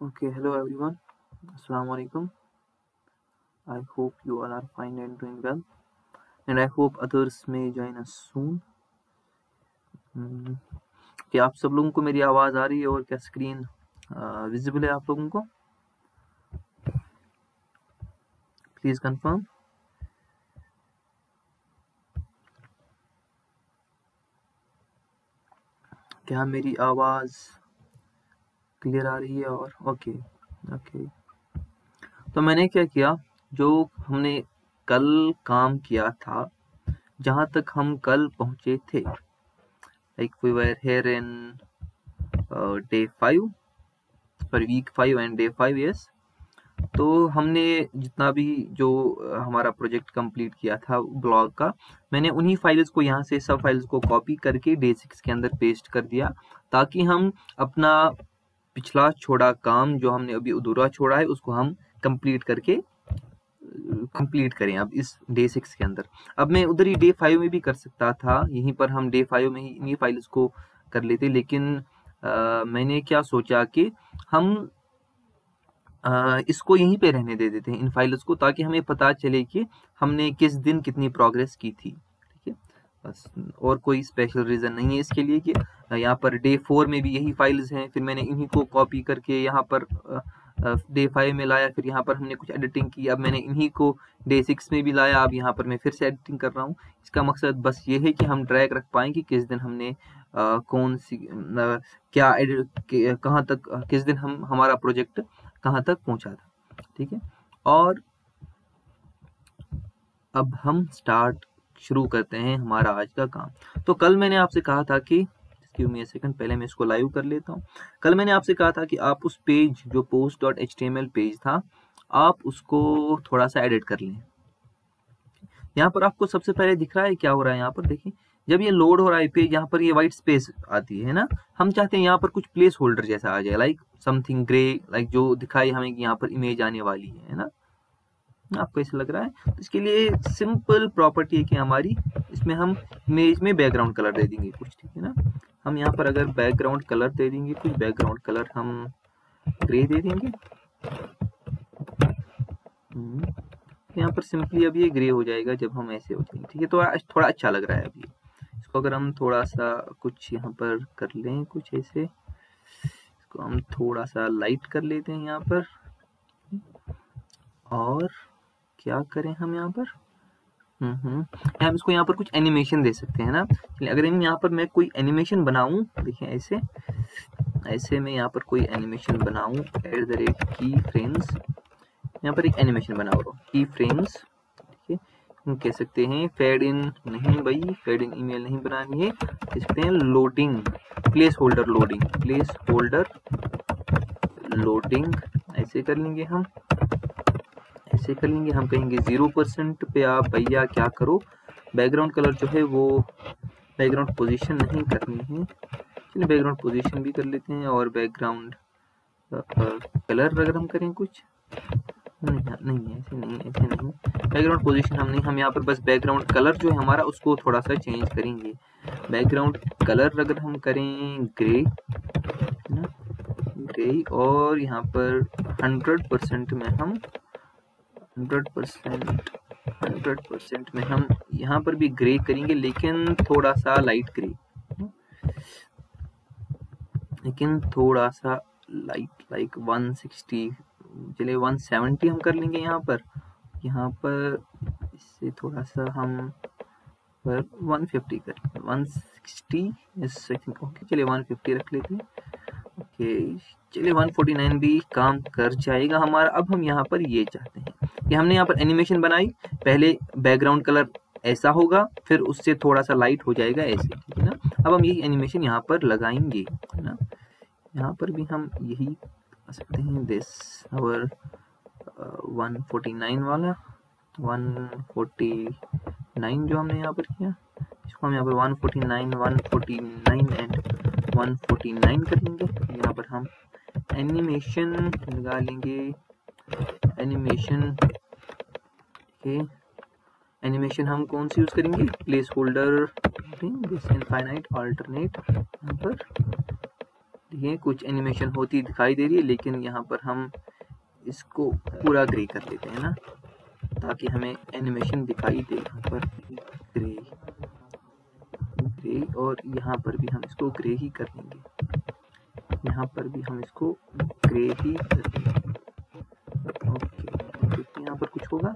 Okay, hello everyone. Assalamu alaikum. I hope you all are fine and doing well, and I hope others may join us soon. Hmm, क्या आप सब लोगों को मेरी आवाज़ आ रही है और क्या स्क्रीन विजिबल है आप लोगों को प्लीज़ कंफर्म क्या मेरी आवाज़ क्लियर आ रही है और ओके ओके तो मैंने क्या किया, जो हमने कल काम किया था, जहाँ तक हम कल पहुँचे थे like we were here in day five sorry week five and day five yes तो हमने जितना भी जो हमारा प्रोजेक्ट कंप्लीट किया था ब्लॉग का, मैंने उन्हीं फाइल्स को यहाँ से सब फाइल्स को कॉपी करके डे सिक्स के अंदर पेस्ट कर दिया, ताकि हम अपना पिछला छोड़ा काम जो हमने अभी अधूरा छोड़ा है उसको हम कंप्लीट करके कंप्लीट करें अब इस डे सिक्स के अंदर। अब मैं उधर ही डे फाइव में भी कर सकता था यहीं पर हम डे फाइव में ही इन्हीं फाइल्स को कर लेते लेकिन आ, मैंने क्या सोचा कि हम आ, इसको यहीं पे रहने दे देते हैं इन फाइल्स को ताकि हमें पता चले कि हमने किस दिन कितनी प्रोग्रेस की थी। बस और कोई स्पेशल रीज़न नहीं है इसके लिए कि यहाँ पर डे फोर में भी यही फाइल्स हैं फिर मैंने इन्हीं को कॉपी करके यहाँ पर डे फाइव में लाया फिर यहाँ पर हमने कुछ एडिटिंग की अब मैंने इन्हीं को डे सिक्स में भी लाया अब यहाँ पर मैं फिर से एडिटिंग कर रहा हूँ। इसका मकसद बस ये है कि हम ट्रैक रख पाएँ कि किस दिन हमने आ, कौन सी आ, क्या एडिट कहाँ तक किस दिन हम हमारा प्रोजेक्ट कहाँ तक पहुँचा था ठीक है? और अब हम स्टार्ट शुरू करते हैं हमारा आज का काम। तो कल मैंने आपसे कहा था कि गिव मी सेकंड पहले मैं इसको लाइव कर लेता हूँ। कल मैंने आपसे कहा था कि आप उस पेज जो पोस्ट डॉट एच पेज था, आप उसको थोड़ा सा एडिट कर लें। यहाँ पर आपको सबसे पहले दिख रहा है क्या हो रहा है यहाँ पर? देखिए, जब ये लोड हो रहा है पेज यहाँ पर ये व्हाइट स्पेस आती है ना? हम चाहते हैं यहाँ पर कुछ प्लेस होल्डर जैसा आ जाए लाइक समथिंग ग्रे लाइक जो दिखाई हमें यहाँ पर इमेज आने वाली है ना? आपको ऐसा लग रहा है। तो इसके लिए सिंपल प्रॉपर्टी है कि हमारी इसमें हम इमेज में बैकग्राउंड कलर दे देंगे कुछ ठीक है ना? हम यहाँ पर अगर बैकग्राउंड कलर दे देंगे कुछ बैकग्राउंड कलर हम ग्रे दे देंगे। हम्म, यहाँ पर सिंपली अब ये ग्रे हो जाएगा जब हम ऐसे हो जाएँगे ठीक है? तो थोड़ा अच्छा लग रहा है अभी। इसको अगर हम थोड़ा सा कुछ यहाँ पर कर लें कुछ ऐसे इसको हम थोड़ा सा लाइट कर लेते हैं यहाँ पर। और क्या करें हम यहाँ पर? हम्म। हम इसको यहाँ पर कुछ एनिमेशन दे सकते हैं ना? अगर यहाँ पर मैं कोई एनिमेशन बनाऊँ देखिए ऐसे ऐसे मैं यहाँ पर कोई एनिमेशन बनाऊँ एट द रेट की फ्रेम्स यहाँ पर एक एनिमेशन बना रहा हूँ की फ्रेम्स ठीक है? हम कह सकते हैं फेड इन नहीं भाई फेड इन ईमेल नहीं बनानी है, कह सकते हैं loading placeholder loading placeholder loading ऐसे कर लेंगे हम। ऐसे कर लेंगे। हम कहेंगे ज़ीरो परसेंट पे आप भैया क्या करो? बैकग्राउंड कलर जो है वो बैकग्राउंड पोजीशन नहीं करनी है। चलिए बैकग्राउंड पोजीशन भी कर लेते हैं और बैकग्राउंड कलर अगर हम करें कुछ। नहीं नहीं, ऐसे नहीं ऐसे नहीं। बैकग्राउंड पोजीशन हम नहीं, हम यहाँ पर बस बैकग्राउंड कलर जो है हमारा उसको थोड़ा सा चेंज करेंगे। बैकग्राउंड कलर अगर हम करें ग्रे ना? ग्रे और यहाँ पर हंड्रेड परसेंट में हम हंड्रेड परसेंट हंड्रेड परसेंट में हम यहाँ पर भी ग्रे करेंगे, लेकिन थोड़ा सा लाइट ग्रे लेकिन थोड़ा सा लाइट लाइक 160 चलिए 170 हम कर लेंगे यहाँ पर। यहाँ पर इससे थोड़ा सा हम पर 150 कर 160 यस आई थिंक ओके चलिए 150 रख लेते हैं। ओके, चलिए 149 भी काम कर जाएगा हमारा। अब हम यहाँ पर ये चाहते हैं कि हमने यहाँ पर एनिमेशन बनाई। पहले बैकग्राउंड कलर ऐसा होगा, फिर उससे थोड़ा सा लाइट हो जाएगा ऐसे, ठीक है ना? अब हम यही एनिमेशन यहाँ पर लगाएँगे, है ना? यहाँ पर भी हम यही कर सकते हैं दिस और वन फोर्टी वाला। वन फोर्टी नाइन जो हमने यहाँ पर किया, इसको हम यहाँ पर one forty nine one forty nine and one forty nine कर लेंगे यहाँ पर हम एनिमेशन लगा लेंगे एनिमेशन के एनिमेशन हम कौन सी यूज़ करेंगे? प्लेस होल्डर इनफाइनाइट अल्टरनेट यहाँ पर है कुछ एनिमेशन होती दिखाई दे रही है, लेकिन यहाँ पर हम इसको पूरा ग्रे कर लेते हैं ना, ताकि हमें एनिमेशन दिखाई दे। यहाँ पर और यहाँ पर भी हम इसको ग्रे ही कर देंगे। यहाँ पर भी हम इसको ग्रे ही कर देंगे। ओके यहाँ पर कुछ होगा।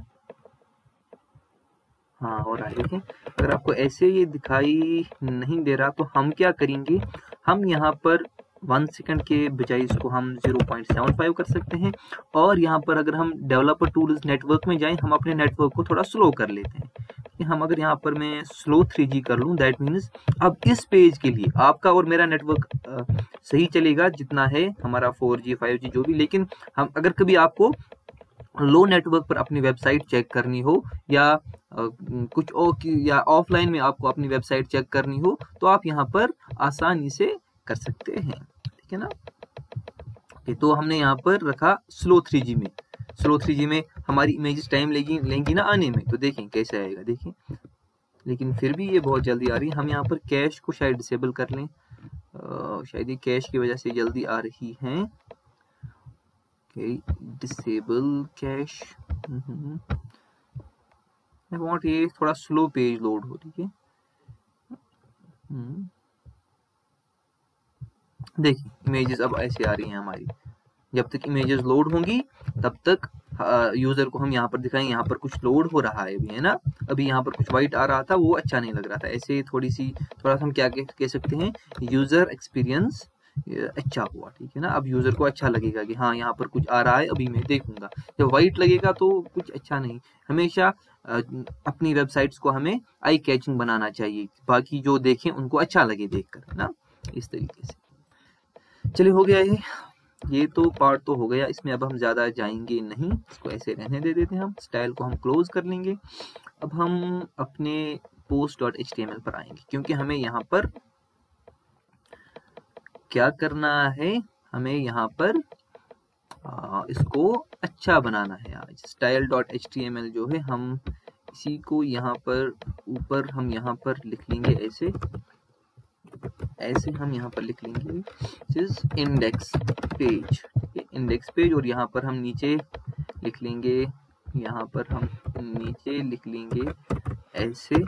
हाँ और आगे देखें। अगर आपको ऐसे ये दिखाई नहीं दे रहा तो हम क्या करेंगे? हम यहाँ पर वन सेकंड के बजाय इसको हम 0.75 कर सकते हैं। और यहाँ पर अगर हम डेवलपर टूल्स नेटवर्क में जाएँ, हम अपने नेटवर्क को थोड़ा स्लो कर लेते हैं। कि हम अगर यहाँ पर मैं स्लो 3G कर लूँ दैट मीन्स अब इस पेज के लिए आपका और मेरा नेटवर्क सही चलेगा जितना है हमारा 4G 5G जो भी, लेकिन हम अगर कभी आपको लो नेटवर्क पर अपनी वेबसाइट चेक करनी हो या कुछ और या ऑफलाइन में आपको अपनी वेबसाइट चेक करनी हो तो आप यहाँ पर आसानी से कर सकते हैं, ठीक है ना? तो हमने यहाँ पर रखा स्लो थ्री में स्लो थ्री में हमारी इमेजेस टाइम लेगी लेंगी ना आने में। तो देखें कैसे आएगा देखें। लेकिन फिर भी ये बहुत जल्दी आ रही है। हम यहाँ पर कैश को शायद डिसेबल कर लें। आ, शायद ये कैश की वजह से जल्दी आ रही हैं। डिसेबल कैश मैं वांट ये थोड़ा स्लो पेज लोड हो रही है। हम्म। देखिए इमेजेस अब ऐसे आ रही हैं हमारी। जब तक इमेजेस लोड होंगी तब तक यूज़र को हम यहाँ पर दिखाएँ, यहाँ पर कुछ लोड हो रहा है अभी है ना? अभी यहाँ पर कुछ वाइट आ रहा था, वो अच्छा नहीं लग रहा था। ऐसे थोड़ी सी थोड़ा सा हम क्या कह सकते हैं यूज़र एक्सपीरियंस अच्छा हुआ, ठीक है ना? अब यूज़र को अच्छा लगेगा कि हाँ यहाँ पर कुछ आ रहा है, अभी मैं देखूँगा। जब वाइट लगेगा तो कुछ अच्छा नहीं। हमेशा अपनी वेबसाइट्स को हमें आई कैचिंग बनाना चाहिए, बाकी जो देखें, उनको अच्छा लगे देखकर, है ना? इस तरीके से। चलिए, हो गया ये। ये तो पार्ट तो हो गया। इसमें अब हम ज़्यादा जाएँगे नहीं। इसको ऐसे रहने दे देते हैं हम। स्टाइल को हम क्लोज कर लेंगे। अब हम अपने पोस्ट डॉट एच पर आएँगे क्योंकि हमें यहाँ पर क्या करना है? हमें यहाँ पर आ, इसको अच्छा बनाना है आज। स्टाइल डॉट एच जो है हम इसी को यहाँ पर ऊपर हम यहाँ पर लिख लेंगे ऐसे। ऐसे हम यहाँ पर लिख लेंगे इंडेक्स पेज इंडेक्स पेज और यहाँ पर हम नीचे लिख लेंगे, यहाँ पर हम नीचे लिख लेंगे ऐसे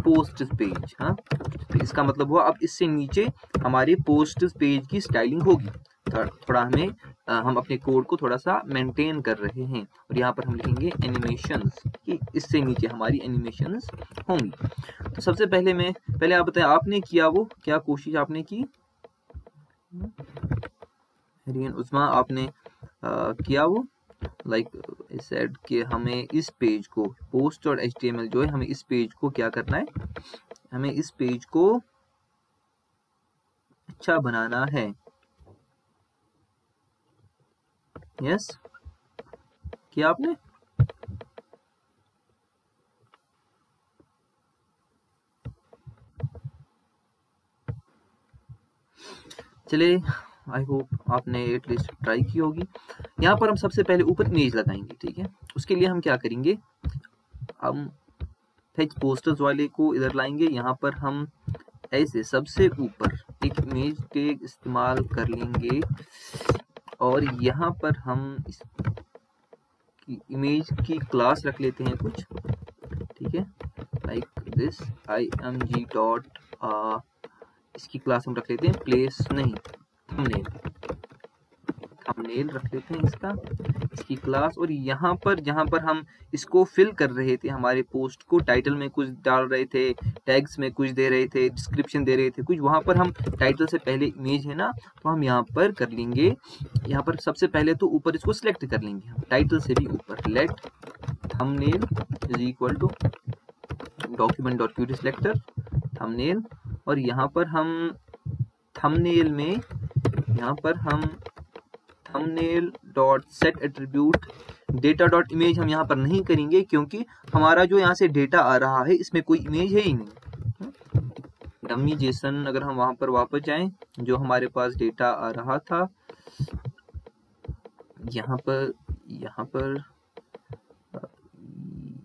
पोस्ट पेज हाँ? तो इसका मतलब हुआ, अब इससे नीचे हमारे पोस्ट पेज की स्टाइलिंग होगी। थोड़ा हमें हम अपने कोड को थोड़ा सा मेंटेन कर रहे हैं। और यहाँ पर हम लिखेंगे एनिमेशंस कि इससे नीचे हमारी एनिमेशंस होंगी। तो सबसे पहले मैं पहले आप बताएँ आपने किया वो? क्या कोशिश आपने की? हरियन उस्मा आपने आ, किया वो? लाइक like, सेड कि हमें इस पेज को पोस्ट और एच जो है हमें इस पेज को क्या करना है? हमें इस पेज को अच्छा बनाना है। यस किया आपने? चलिए आई होप आपने एटलीस्ट ट्राई की होगी। यहाँ पर हम सबसे पहले ऊपर इमेज लगाएँगे, ठीक है? उसके लिए हम क्या करेंगे? हम फेच पोस्टर्स वाले को इधर लाएँगे। यहाँ पर हम ऐसे सबसे ऊपर एक इमेज टेग इस्तेमाल कर लेंगे। और यहाँ पर हम इस की इमेज की क्लास रख लेते हैं कुछ। ठीक है? Like this I M G dot इसकी क्लास हम रख लेते हैं। प्लेस नहीं थंबनेल थंबनेल रख लेते हैं इसका, इसकी क्लास और यहाँ पर, जहाँ पर हम इसको फिल कर रहे थे, हमारे पोस्ट को टाइटल में कुछ डाल रहे थे टैग्स में कुछ दे रहे थे डिस्क्रिप्शन दे रहे थे, कुछ वहाँ पर हम टाइटल से पहले इमेज है ना तो हम यहाँ पर कर लेंगे। यहाँ पर सबसे पहले तो ऊपर इसको सिलेक्ट कर लेंगे हम टाइटल से भी ऊपर। Let thumbnail is equal to document dot query selector thumbnail और यहाँ पर हम थंबनेल में, यहाँ पर हम thumbnail dot set attribute data dot image हम यहाँ पर नहीं करेंगे क्योंकि हमारा जो यहाँ से डेटा आ रहा है, इसमें कोई इमेज है ही नहीं। डमी जेसन, अगर हम वहाँ पर वापस जाएँ, जो हमारे पास डेटा आ रहा था, यहाँ पर यहाँ पर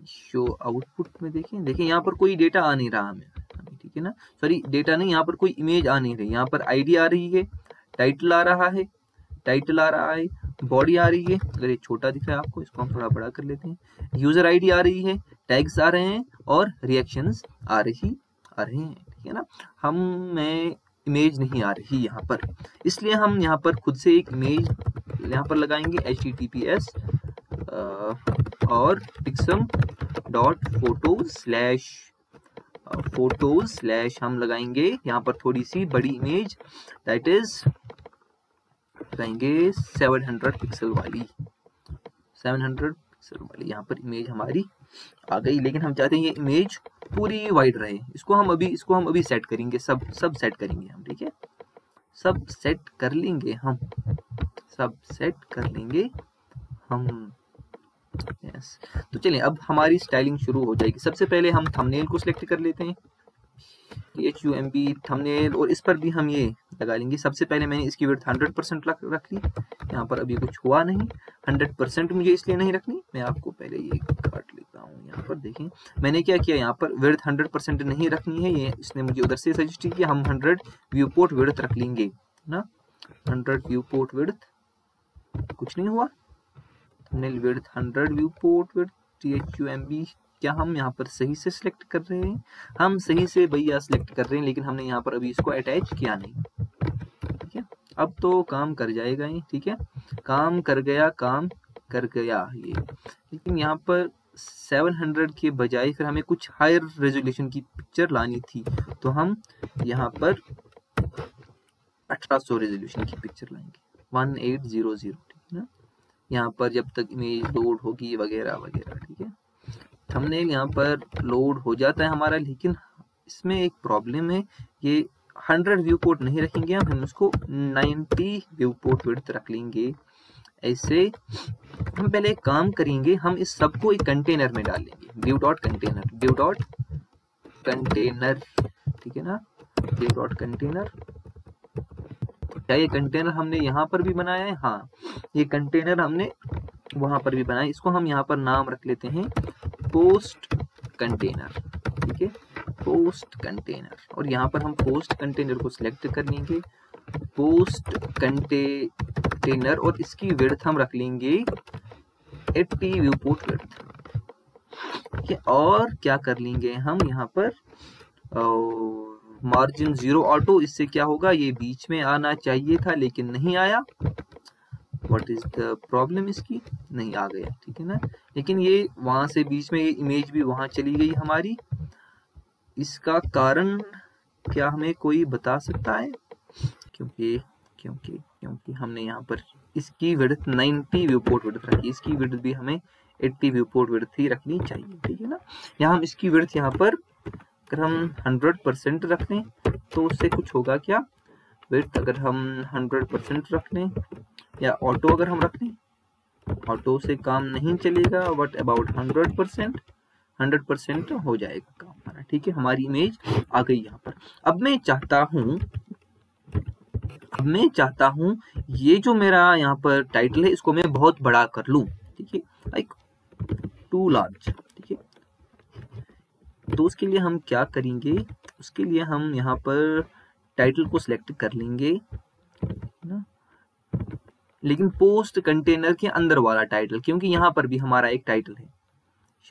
शो आउटपुट में देखें देखें यहाँ पर कोई डेटा आ नहीं रहा हमें। ठीक है ना? सॉरी डेटा नहीं, यहाँ पर कोई इमेज आ नहीं रही। यहाँ पर आईडी आ रही है टाइटल आ रहा है टाइटल आ रहा है, बॉडी आ रही है, अगर ये छोटा दिख रहा है आपको, इसको हम थोड़ा बड़ा कर लेते हैं। यूज़र आईडी आ रही है, टैग्स आ रहे हैं और रिएक्शंस आ रही, आ रहे हैं, ठीक है ना? हम, मैं, इमेज नहीं आ रही यहाँ पर। इसलिए हम यहाँ पर खुद से एक इमेज यहाँ पर लगाएँगे H T T P S और picsum dot photo slash photo slash हम लगाएँगे। यहाँ पर थोड़ी सी बड़ी इमेज दैट इज़ लगाएँगे 700 पिक्सल वाली। 700 पिक्सल वाली। यहाँ पर इमेज हमारी आ गई, लेकिन हम चाहते हैं ये इमेज पूरी वाइड रहे। इसको हम अभी, इसको हम अभी सेट करेंगे, सब सब सेट करेंगे हम, ठीक है? सब सेट कर लेंगे हम। सब सेट कर लेंगे हम। यस तो चलिए अब हमारी स्टाइलिंग शुरू हो जाएगी। सबसे पहले हम थंबनेल को सिलेक्ट कर लेते हैं। H U M B thumbnail और इस पर भी हम ये लगा लेंगे। सबसे पहले मैंने इसकी विड्थ हंड्रेड परसेंट रख ली। यहाँ पर अभी कुछ हुआ नहीं। हंड्रेड परसेंट मुझे इसलिए नहीं रखनी। मैं आपको पहले ये काट लेता हूँ। यहाँ पर देखें, मैंने क्या किया? यहाँ पर विड्थ हंड्रेड परसेंट नहीं रखनी है। ये इसने मुझे उधर से सजेस्ट किया, हम हंड्रेड व्यू पोर्ट विड्थ रख लेंगे ना? हंड्रेड व्यू पोर्ट विड्थ कुछ नहीं हुआ। Thumbnail width 100 viewport width THUMB क्या हम यहाँ पर सही से सिलेक्ट कर रहे हैं? हम सही से भैया सिलेक्ट कर रहे हैं, लेकिन हमने यहाँ पर अभी इसको अटैच किया नहीं। ठीक है? अब तो काम कर जाएगा ये, ठीक है? काम कर गया, काम कर गया ये। लेकिन यहाँ पर 700 के बजाय फिर हमें कुछ हायर रेजोल्यूशन की पिक्चर लानी थी तो हम यहाँ पर 1800 रेजोल्यूशन की पिक्चर लाएँगे। 1800 ठीक है ना? यहाँ पर जब तक इमेज लोड होगी, वगैरह वगैरह, ठीक है? थंबनेल यहाँ पर लोड हो जाता है हमारा, लेकिन इसमें एक प्रॉब्लम है, ये 100 व्यू पोर्ट नहीं रखेंगे हम उसको 90 व्यू पोर्ट विड्थ रख लेंगे। ऐसे हम पहले एक काम करेंगे, हम इस सबको एक कंटेनर में डाल लेंगे view dot container view dot container ठीक है ना? व्यू डॉट कंटेनर क्या ये कंटेनर हमने यहाँ पर भी बनाया है? हाँ ये कंटेनर हमने वहाँ पर भी बनाया इसको हम यहाँ पर नाम रख लेते हैं। पोस्ट कंटेनर ठीक है? पोस्ट कंटेनर और यहाँ पर हम पोस्ट कंटेनर को सिलेक्ट कर लेंगे। पोस्ट कंटेनर और इसकी विड्थ हम रख लेंगे 80 व्यू पोर्ट है? और क्या कर लेंगे हम यहाँ पर? मार्जिन ज़ीरो ऑटो इससे क्या होगा? ये बीच में आना चाहिए था, लेकिन नहीं आया। व्हाट इज़ द प्रॉब्लम इसकी? नहीं, आ गया, ठीक है ना? लेकिन ये वहाँ से बीच में ये इमेज भी वहाँ चली गई हमारी। इसका कारण क्या हमें कोई बता सकता है? क्योंकि क्योंकि क्योंकि हमने यहाँ पर इसकी विड्थ 90 व्यू पोर्ट विड्थ रखी। इसकी विड्थ भी हमें 80 व्यू पोर्ट विड्थ ही रखनी चाहिए, ठीक है ना? यहाँ हम इसकी विड्थ यहाँ पर अगर हम 100 परसेंट रख तो उससे कुछ होगा क्या? विड्थ अगर हम 100 परसेंट रख लें, या ऑटो अगर हम रख लें, ऑटो से काम नहीं चलेगा but about hundred percent hundred percent हो जाएगा काम हमारा, ठीक है? हमारी इमेज आ गई यहाँ पर। अब मैं चाहता हूँ, अब मैं चाहता हूँ ये जो मेरा यहाँ पर टाइटल है, इसको मैं बहुत बड़ा कर लूँ, ठीक है? लाइक टू लार्ज ठीक है? तो उसके लिए हम क्या करेंगे? उसके लिए हम यहाँ पर टाइटल को सिलेक्ट कर लेंगे, ना? लेकिन पोस्ट कंटेनर के अंदर वाला टाइटल क्योंकि यहाँ पर भी हमारा एक टाइटल है।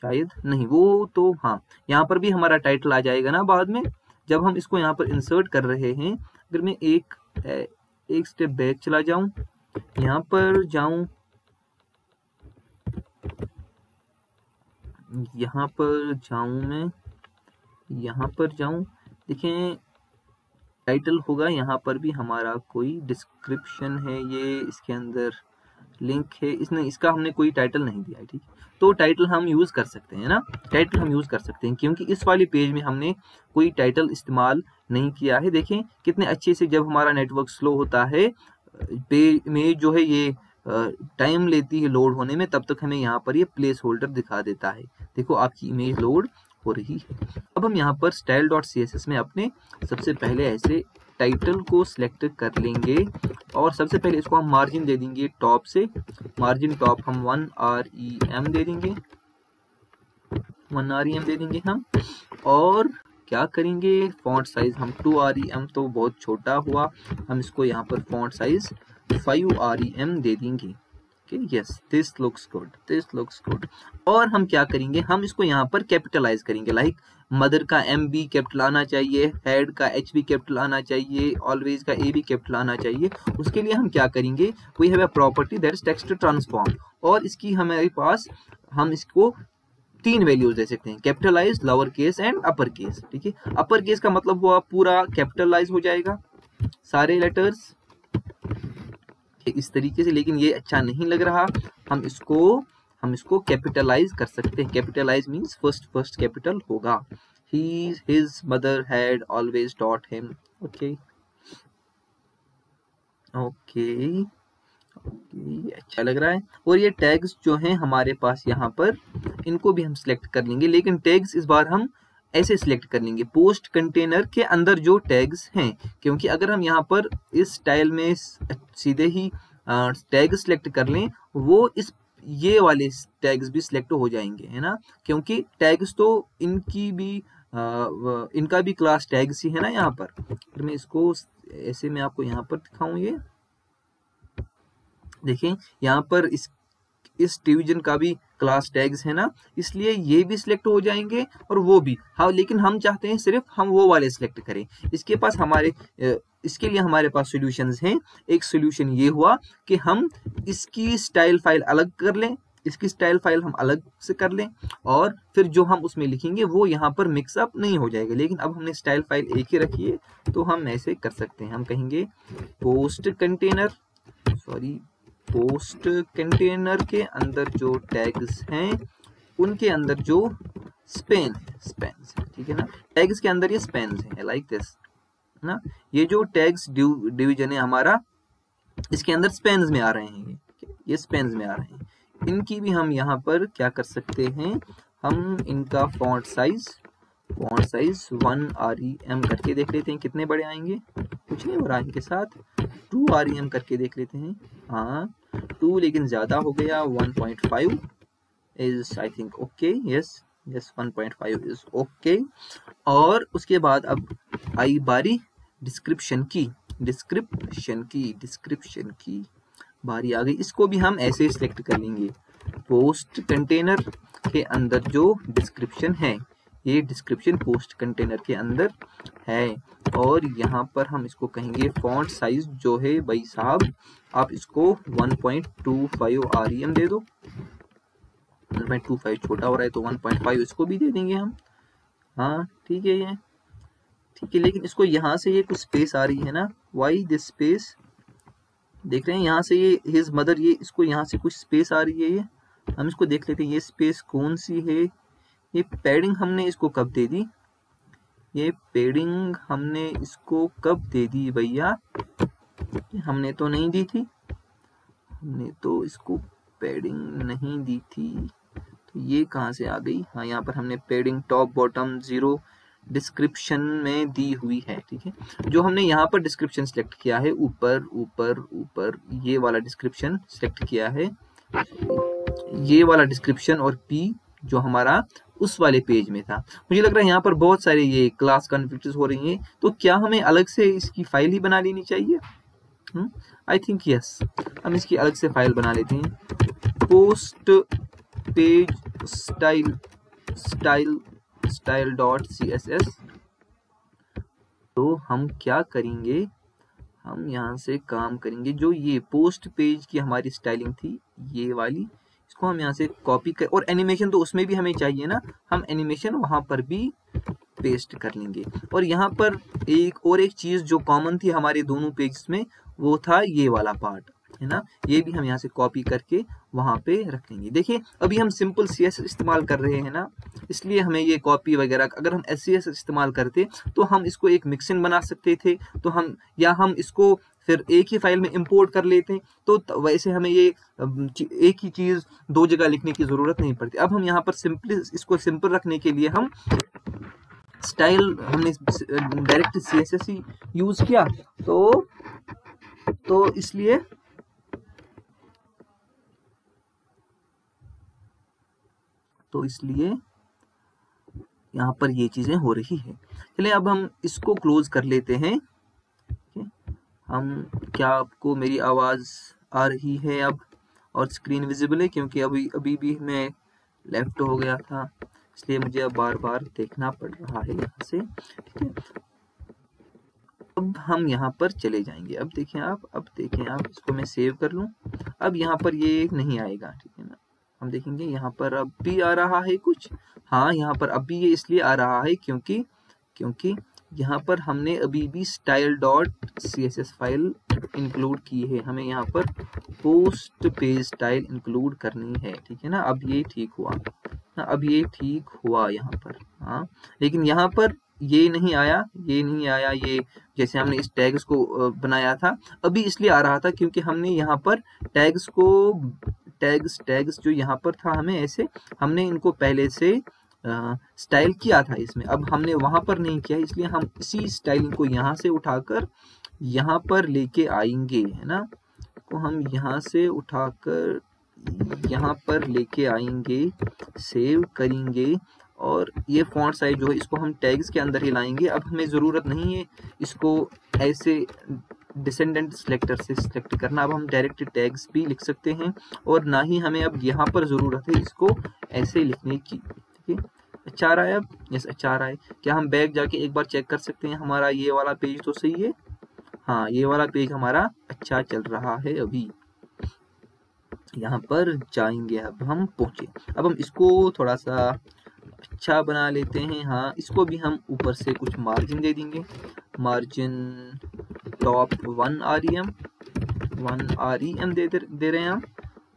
शायद नहीं, वो तो हाँ यहाँ पर भी हमारा टाइटल आ जाएगा ना बाद में। जब हम इसको यहाँ पर इंसर्ट कर रहे हैं, अगर मैं एक एक स्टेप बैक चला जाऊँ, यहाँ पर जाऊँ, यहाँ पर जाऊँ मैं, यहाँ पर जाऊँ, देखें टाइटल होगा। यहाँ पर भी हमारा कोई डिस्क्रिप्शन है, ये इसके अंदर लिंक है। इसने, इसका हमने कोई टाइटल नहीं दिया है, ठीक तो टाइटल हम यूज़ कर सकते हैं ना? टाइटल हम यूज़ कर सकते हैं, क्योंकि इस वाली पेज में हमने कोई टाइटल इस्तेमाल नहीं किया है। देखें, कितने अच्छे से जब हमारा नेटवर्क स्लो होता है पेज में जो है ये टाइम लेती है लोड होने में, तब तक हमें यहाँ पर ये प्लेस होल्डर दिखा देता है। देखो, आपकी इमेज लोड हो रही है। अब हम यहाँ पर स्टाइल डॉट सी में अपने सबसे पहले ऐसे टाइटल को सिलेक्ट कर लेंगे और सबसे पहले इसको हम मार्जिन दे देंगे टॉप से। मार्जिन टॉप हम वन आर ई एम दे देंगे। वन आर ई एम दे देंगे हम। और क्या करेंगे? फॉन्ट साइज़ हम टू आर ई एम तो बहुत छोटा हुआ। हम इसको यहाँ पर font size five R E M दे देंगे। Yes this looks good this looks good और हम क्या करेंगे? हम इसको यहाँ पर कैपिटलाइज करेंगे। लाइक मदर का एम बी कैपिटल आना चाहिए हेड का एच बी कैपिटल आना चाहिए ऑलवेज का ए बी कैपिटल आना चाहिए। उसके लिए हम क्या करेंगे? We have a property that is text transform और इसकी हमारे पास हम इसको तीन वैल्यूज़ दे सकते हैं। Capitalize lower case and upper case ठीक है? अपर केस का मतलब हुआ पूरा कैपिटलाइज हो जाएगा। सारे लेटर्स इस तरीके से, लेकिन ये अच्छा नहीं लग रहा। हम इसको हम इसको कैपिटलाइज कर सकते हैं। Capitalize means first first capital होगा। He his mother had always dot him okay okay अच्छा लग रहा है। और ये टैग्स जो हैं हमारे पास यहाँ पर, इनको भी हम सिलेक्ट कर लेंगे। लेकिन टैग्स इस बार हम ऐसे सिलेक्ट कर लेंगे। पोस्ट कंटेनर के अंदर जो टैग्स हैं क्योंकि अगर हम यहाँ पर इस स्टाइल में सीधे ही टैग सिलेक्ट कर लें वो इस ये वाले टैग्स भी सिलेक्ट हो जाएँगे है ना? क्योंकि टैग्स तो इनकी भी आ, इनका भी क्लास टैग्स ही है ना यहाँ पर। फिर मैं इसको ऐसे में आपको यहाँ पर दिखाऊँ ये। देखें यहाँ पर इस इस डिवीज़न का भी क्लास टैग्स है ना, इसलिए ये भी सिलेक्ट हो जाएँगे और वो भी। हाँ लेकिन हम चाहते हैं सिर्फ़ हम वो वाले सिलेक्ट करें। इसके पास हमारे इसके लिए हमारे पास सॉल्यूशंस हैं। एक सॉल्यूशन ये हुआ कि हम इसकी स्टाइल फ़ाइल अलग कर लें, इसकी स्टाइल फ़ाइल हम अलग से कर लें और फिर जो हम उसमें लिखेंगे वो यहाँ पर मिक्सअप नहीं हो जाएगा। लेकिन अब हमने स्टाइल फ़ाइल एक ही रखी है तो हम ऐसे कर सकते हैं। हम कहेंगे post container sorry post container के अंदर जो टैग्स हैं, उनके अंदर जो स्पेन स्पेन ठीक है ना? टैग्स के अंदर ये स्पेन है लाइक दिस ना? ये जो टैग्स डिवीज़न है हमारा, इसके अंदर स्पेन में आ रहे हैं ये ये स्पेन में आ रहे हैं। इनकी भी हम यहाँ पर क्या कर सकते हैं? हम इनका font size font size one R E M करके देख लेते हैं, कितने बड़े आएँगे? कुछ नहीं हो रहा इनके साथ। टू आर ई एम करके देख लेते हैं। हाँ टू लेकिन ज़्यादा हो गया one point five is I think okay yes yes one point five is okay और उसके बाद अब आई बारी डिस्क्रिप्शन की डिस्क्रिप्शन की डिस्क्रिप्शन की बारी आ गई। इसको भी हम ऐसे सिलेक्ट कर लेंगे। पोस्ट कंटेनर के अंदर जो डिस्क्रिप्शन है ये डिस्क्रिप्शन पोस्ट कंटेनर के अंदर है। और यहाँ पर हम इसको कहेंगे फॉन्ट साइज़ जो है भाई साहब, आप इसको 1.25 आरईएम दे दो। 1.25 छोटा हो रहा है तो 1.5 इसको भी दे देंगे हम। हाँ ठीक है ये। ठीक है, लेकिन इसको यहाँ से ये कुछ स्पेस आ रही है ना। वाई दिस स्पेस देख रहे हैं, यहाँ से ये हिज मदर ये इसको यहाँ से कुछ स्पेस आ रही है ये। हम इसको देख लेते हैं, ये स्पेस कौन सी है? ये पैडिंग हमने इसको कब दे दी? ये पेडिंग हमने इसको कब दे दी भैया? हमने तो नहीं दी थी। हमने तो इसको पेडिंग नहीं दी थी। तो ये कहाँ से आ गई? हाँ यहाँ पर हमने padding top bottom zero description में दी हुई है, ठीक है? जो हमने यहाँ पर डिस्क्रिप्शन सेलेक्ट किया है, ऊपर ऊपर ऊपर, ये वाला डिस्क्रिप्शन सेलेक्ट किया है। ये वाला डिस्क्रिप्शन और पी जो हमारा उस वाले पेज में था। मुझे लग रहा है यहाँ पर बहुत सारे ये क्लास कन्फ्लिक्ट हो रही हैं तो क्या हमें अलग से इसकी फ़ाइल ही बना लेनी चाहिए? आई थिंक यस हम इसकी अलग से फ़ाइल बना लेते हैं। Post page style style style dot C S S तो हम क्या करेंगे? हम यहाँ से काम करेंगे। जो ये पोस्ट पेज की हमारी स्टाइलिंग थी, ये वाली इसको हम यहाँ से कॉपी कर, और एनिमेशन तो उसमें भी हमें चाहिए ना, हम एनिमेशन वहाँ पर भी पेस्ट कर लेंगे। और यहाँ पर एक और एक चीज़ जो कॉमन थी हमारे दोनों पेज में, वो था ये वाला पार्ट है ना? ये भी हम यहाँ से कॉपी करके वहाँ पे रख लेंगे। देखिए, अभी हम सिंपल सी इस्तेमाल कर रहे हैं ना? इसलिए हमें ये कॉपी वगैरह, अगर हम एस इस्तेमाल करते तो हम इसको एक मिक्सिंग बना सकते थे। तो हम, या हम इसको फिर एक ही फ़ाइल में इंपोर्ट कर लेते। हैं तो वैसे हमें ये एक ही चीज़ दो जगह लिखने की ज़रूरत नहीं पड़ती। अब हम यहाँ पर सिंपली इसको सिंपल रखने के लिए हम स्टाइल हमने direct C S S use किया। तो तो इसलिए तो इसलिए यहाँ पर ये चीज़ें हो रही है। चलिए अब हम इसको क्लोज कर लेते हैं। हम, क्या आपको मेरी आवाज़ आ रही है अब? और स्क्रीन विजिबल है? क्योंकि अभी अभी भी मैं लेफ़्ट हो गया था, इसलिए मुझे अब बार बार देखना पड़ रहा है यहाँ से। ठीक है? अब हम यहाँ पर चले जाएँगे। अब देखें आप, अब देखें आप, इसको मैं सेव कर लूँ। अब यहाँ पर ये नहीं आएगा, ठीक है ना? हम देखेंगे यहाँ पर अब भी आ रहा है कुछ। हाँ यहाँ पर अब भी ये इसलिए आ रहा है क्योंकि क्योंकि यहाँ पर हमने अभी भी style dot C S S file include की है। हमें यहाँ पर पोस्ट पेज स्टाइल इंक्लूड करनी है, ठीक है ना? अब ये ठीक हुआ। ना अब ये ठीक हुआ यहाँ पर। हाँ लेकिन यहाँ पर ये नहीं आया, ये नहीं आया, ये जैसे हमने इस टैग्स को बनाया था, अभी इसलिए आ रहा था क्योंकि हमने यहाँ पर टैग्स को टैग्स टैग्स जो यहाँ पर था हमें ऐसे, हमने इनको पहले से स्टाइल किया था इसमें। अब हमने वहाँ पर नहीं किया, इसलिए हम इसी स्टाइलिंग को यहाँ से उठाकर, यहाँ पर लेके आएँगे, है ना? को हम यहाँ से उठाकर, यहाँ पर लेके आएँगे, सेव करेंगे, और ये फॉन्ट साइज़ जो है, इसको हम टैग्स के अंदर ही लाएँगे। अब हमें ज़रूरत नहीं है इसको ऐसे डिसेंडेंट सिलेक्टर से सिलेक्ट करना। अब हम डायरेक्ट टैग्स भी लिख सकते हैं और ना ही हमें अब यहाँ पर ज़रूरत है इसको ऐसे लिखने की। ठीक है? अच्छा आ रहा है अब यस अच्छा आ रहा है क्या हम बैग जाके एक बार चेक कर सकते हैं? हमारा ये वाला पेज तो सही है? हाँ ये वाला पेज हमारा अच्छा चल रहा है अभी। यहाँ पर जाएँगे अब हम पहुँचे। अब हम इसको थोड़ा सा अच्छा बना लेते हैं। हाँ इसको भी हम ऊपर से कुछ मार्जिन दे देंगे। Margin top one R E M one R E M दे दे रहे हैं हम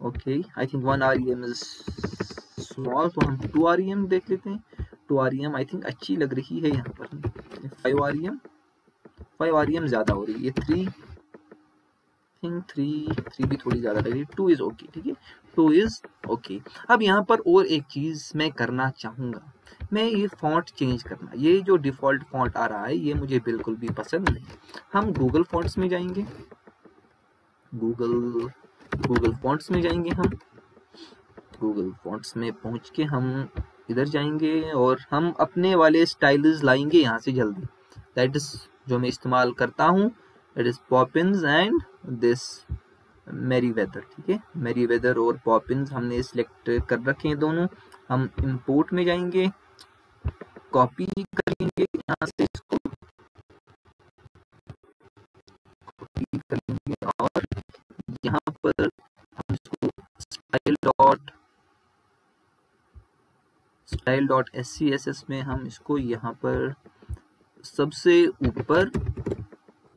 okay I think one R E M small तो हम टू आर ई एम देख लेते हैं। Two R E M I think अच्छी लग रही है यहाँ पर। Five R E M five R E M ज़्यादा हो रही है। थ्री थिंक थ्री थ्री भी थोड़ी ज़्यादा लग रही है। टू इज़ ओके ठीक है? टू इज़ ओके अब यहाँ पर और एक चीज़ मैं करना चाहूँगा। मैं ये फॉन्ट चेंज करना, ये जो डिफ़ॉल्ट फॉन्ट आ रहा है, ये मुझे बिल्कुल भी पसंद नहीं हम गूगल फॉन्ट्स में जाएँगे। गूगल गूगल फॉन्ट्स में जाएँगे हम। गूगल फॉन्ट्स में पहुँच के हम इधर जाएँगे और हम अपने वाले स्टाइल्स लाएँगे यहाँ से जल्दी। दैट इज़ जो मैं इस्तेमाल करता हूँ। That is Poppins and this Merriweather ठीक है? मेरी वेदर और पॉपिन्स हमने सिलेक्ट कर रखे हैं दोनों। हम इंपोर्ट में जाएँगे कॉपी करेंगे, यहाँ से इसको कॉपी करेंगे और यहाँ पर हम इसको style dot style dot S C S S में हम इसको यहाँ पर सबसे ऊपर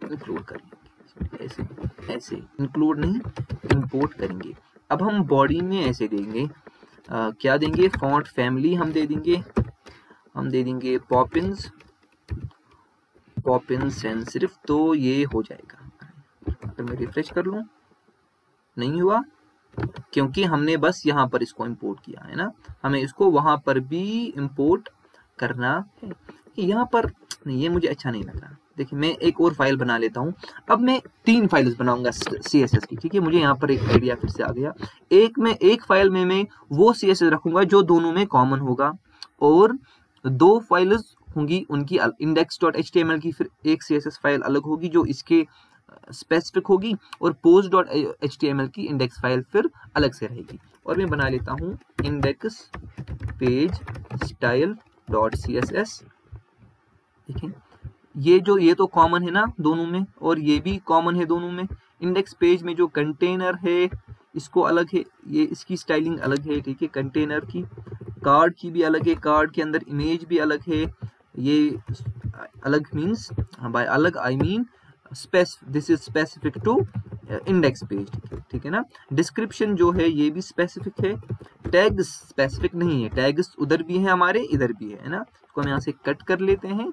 इंक्लूड करेंगे। ऐसे ऐसे इंक्लूड नहीं इंपोर्ट करेंगे। अब हम बॉडी में ऐसे देंगे। आ, क्या देंगे? फॉन्ट फैमिली हम दे देंगे। हम दे देंगे पॉपिन्स पॉपिन्स एंड सिर्फ़ तो ये हो जाएगा। अगर मैं रिफ्रेश कर लूँ नहीं हुआ क्योंकि हमने बस यहाँ पर इसको इंपोर्ट किया है ना? हमें इसको वहाँ पर भी इंपोर्ट करना है। यहाँ पर नहीं ये मुझे अच्छा नहीं लग। रहा देखिए, मैं एक और फ़ाइल बना लेता हूँ। अब मैं तीन फाइल्स बनाऊँगा सी एस एस की, ठीक है? मुझे यहाँ पर एक आइडिया फिर से आ गया। एक में, एक फ़ाइल में मैं वो सी एस एस रखूँगा जो दोनों में कॉमन होगा और दो फाइल्स होंगी उनकी index dot H T M L की, फिर एक सी एस एस फ़ाइल अलग होगी जो इसके स्पेसिफिक होगी और post dot H T M L की इंडेक्स फ़ाइल फिर अलग से रहेगी। और मैं बना लेता हूँ index page style dot C S S ठीक है ये जो, ये तो कॉमन है ना दोनों में, और ये भी कॉमन है दोनों में। इंडेक्स पेज में जो कंटेनर है, इसको अलग है, ये इसकी स्टाइलिंग अलग है, ठीक है कंटेनर की। कार्ड की भी अलग है कार्ड के अंदर इमेज भी अलग है। ये अलग मीन्स बाय अलग I mean this is specific to index page ठीक है ना। डिस्क्रिप्शन जो है, ये भी स्पेसिफिक है। टैग्स स्पेसिफिक नहीं है टैग्स उधर भी है हमारे, इधर भी है ना। इसको हम यहाँ से कट कर लेते हैं।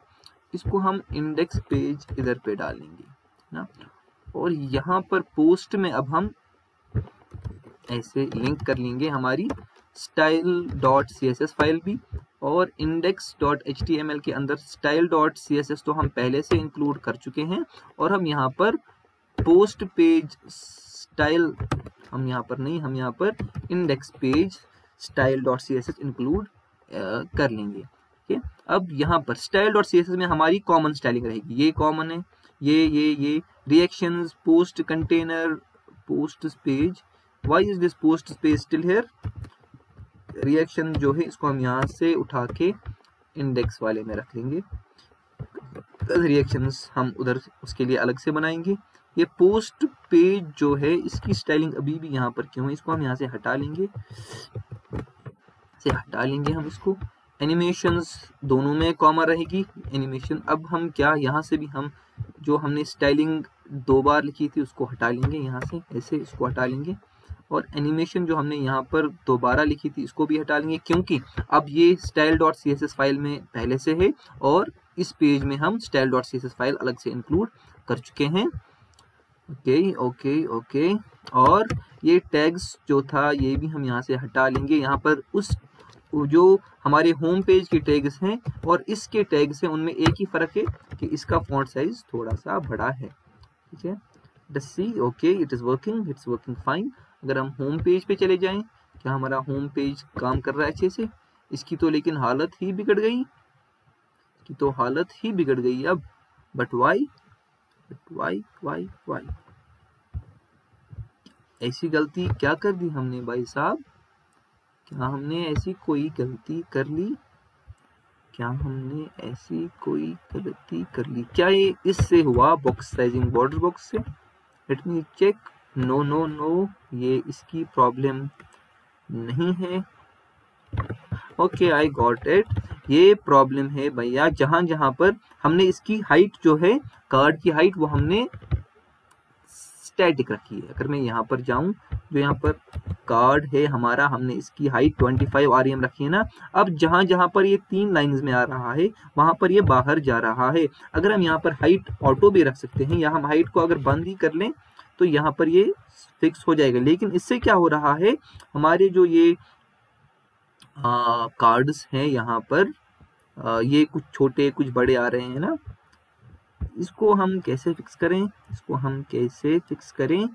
इसको हम इंडेक्स पेज इधर पे डालेंगे, ना? और यहाँ पर पोस्ट में अब हम ऐसे लिंक कर लेंगे हमारी style dot C S S file भी और index dot H T M L के अंदर style dot C S S तो हम पहले से इंक्लूड कर चुके हैं और हम यहाँ पर पोस्ट पेज स्टाइल हम यहाँ पर नहीं, हम यहाँ पर index page style dot C S S include कर लेंगे, ठीक अब यहाँ पर स्टाइल डॉट सी में हमारी कॉमन स्टाइलिंग रहेगी। ये कॉमन है, ये ये ये reactions post container post page why is this post page still here reaction जो है, इसको हम यहाँ से उठा के इंडेक्स वाले में रख लेंगे। रिएक्शंस हम उधर उसके लिए अलग से बनाएँगे। ये पोस्ट पेज जो है, इसकी स्टाइलिंग अभी भी यहाँ पर क्यों है, इसको हम यहाँ से हटा लेंगे। से हटा लेंगे हम इसको। एनिमेशंस दोनों में कॉमन रहेगी। एनिमेशन अब हम क्या, यहाँ से भी हम जो हमने स्टाइलिंग दो बार लिखी थी, उसको हटा लेंगे, यहाँ से, ऐसे इसको हटा लेंगे। और एनिमेशन जो हमने यहाँ पर दोबारा लिखी थी, इसको भी हटा लेंगे, क्योंकि अब ये स्टाइल डॉट सीएसएस फ़ाइल में पहले से है, और इस पेज में हम स्टाइल डॉट सीएसएस फ़ाइल अलग से इंक्लूड कर चुके हैं। ओके ओके ओके और ये टैग्स जो था, ये भी हम यहाँ से हटा लेंगे। यहाँ पर उस जो हमारे होम पेज के टैग्स हैं और इसके टैग्स हैं, उनमें एक ही फ़र्क है कि इसका फॉन्ट साइज़ थोड़ा सा बड़ा है। ठीक है? Does see okay it is working it's working fine अगर हम होम पेज पे चले जाएँ, क्या हमारा होम पेज काम कर रहा है अच्छे से? इसकी तो लेकिन हालत ही बिगड़ गई। की तो हालत ही बिगड़ गई अब। But why but why why why ऐसी गलती क्या कर दी हमने भाई साहब? क्या हमने ऐसी कोई गलती कर ली? क्या हमने ऐसी कोई गलती कर ली? क्या ये इससे हुआ बॉक्स साइजिंग बॉर्डर बॉक्स से? Let me check no no no ये इसकी प्रॉब्लम नहीं है। ओके आई गॉट इट ये प्रॉब्लम है भैया। जहाँ जहाँ पर हमने इसकी हाइट जो है कार्ड की हाइट वो हमने स्टैटिक रखी है। अगर मैं यहाँ पर जाऊँ जो यहाँ पर कार्ड है हमारा हमने इसकी हाइट 25 फाइव रखी है ना। अब जहाँ जहाँ पर ये तीन लाइंस में आ रहा है वहाँ पर ये बाहर जा रहा है। अगर हम यहाँ पर हाइट ऑटो भी रख सकते हैं या हम हाइट को अगर बंद ही कर लें तो यहाँ पर ये फिक्स हो जाएगा। लेकिन इससे क्या हो रहा है हमारे जो ये कार्ड्स हैं यहाँ पर आ, ये कुछ छोटे कुछ बड़े आ रहे हैं ना। इसको हम कैसे फिक्स करें? इसको हम कैसे फिक्स करें?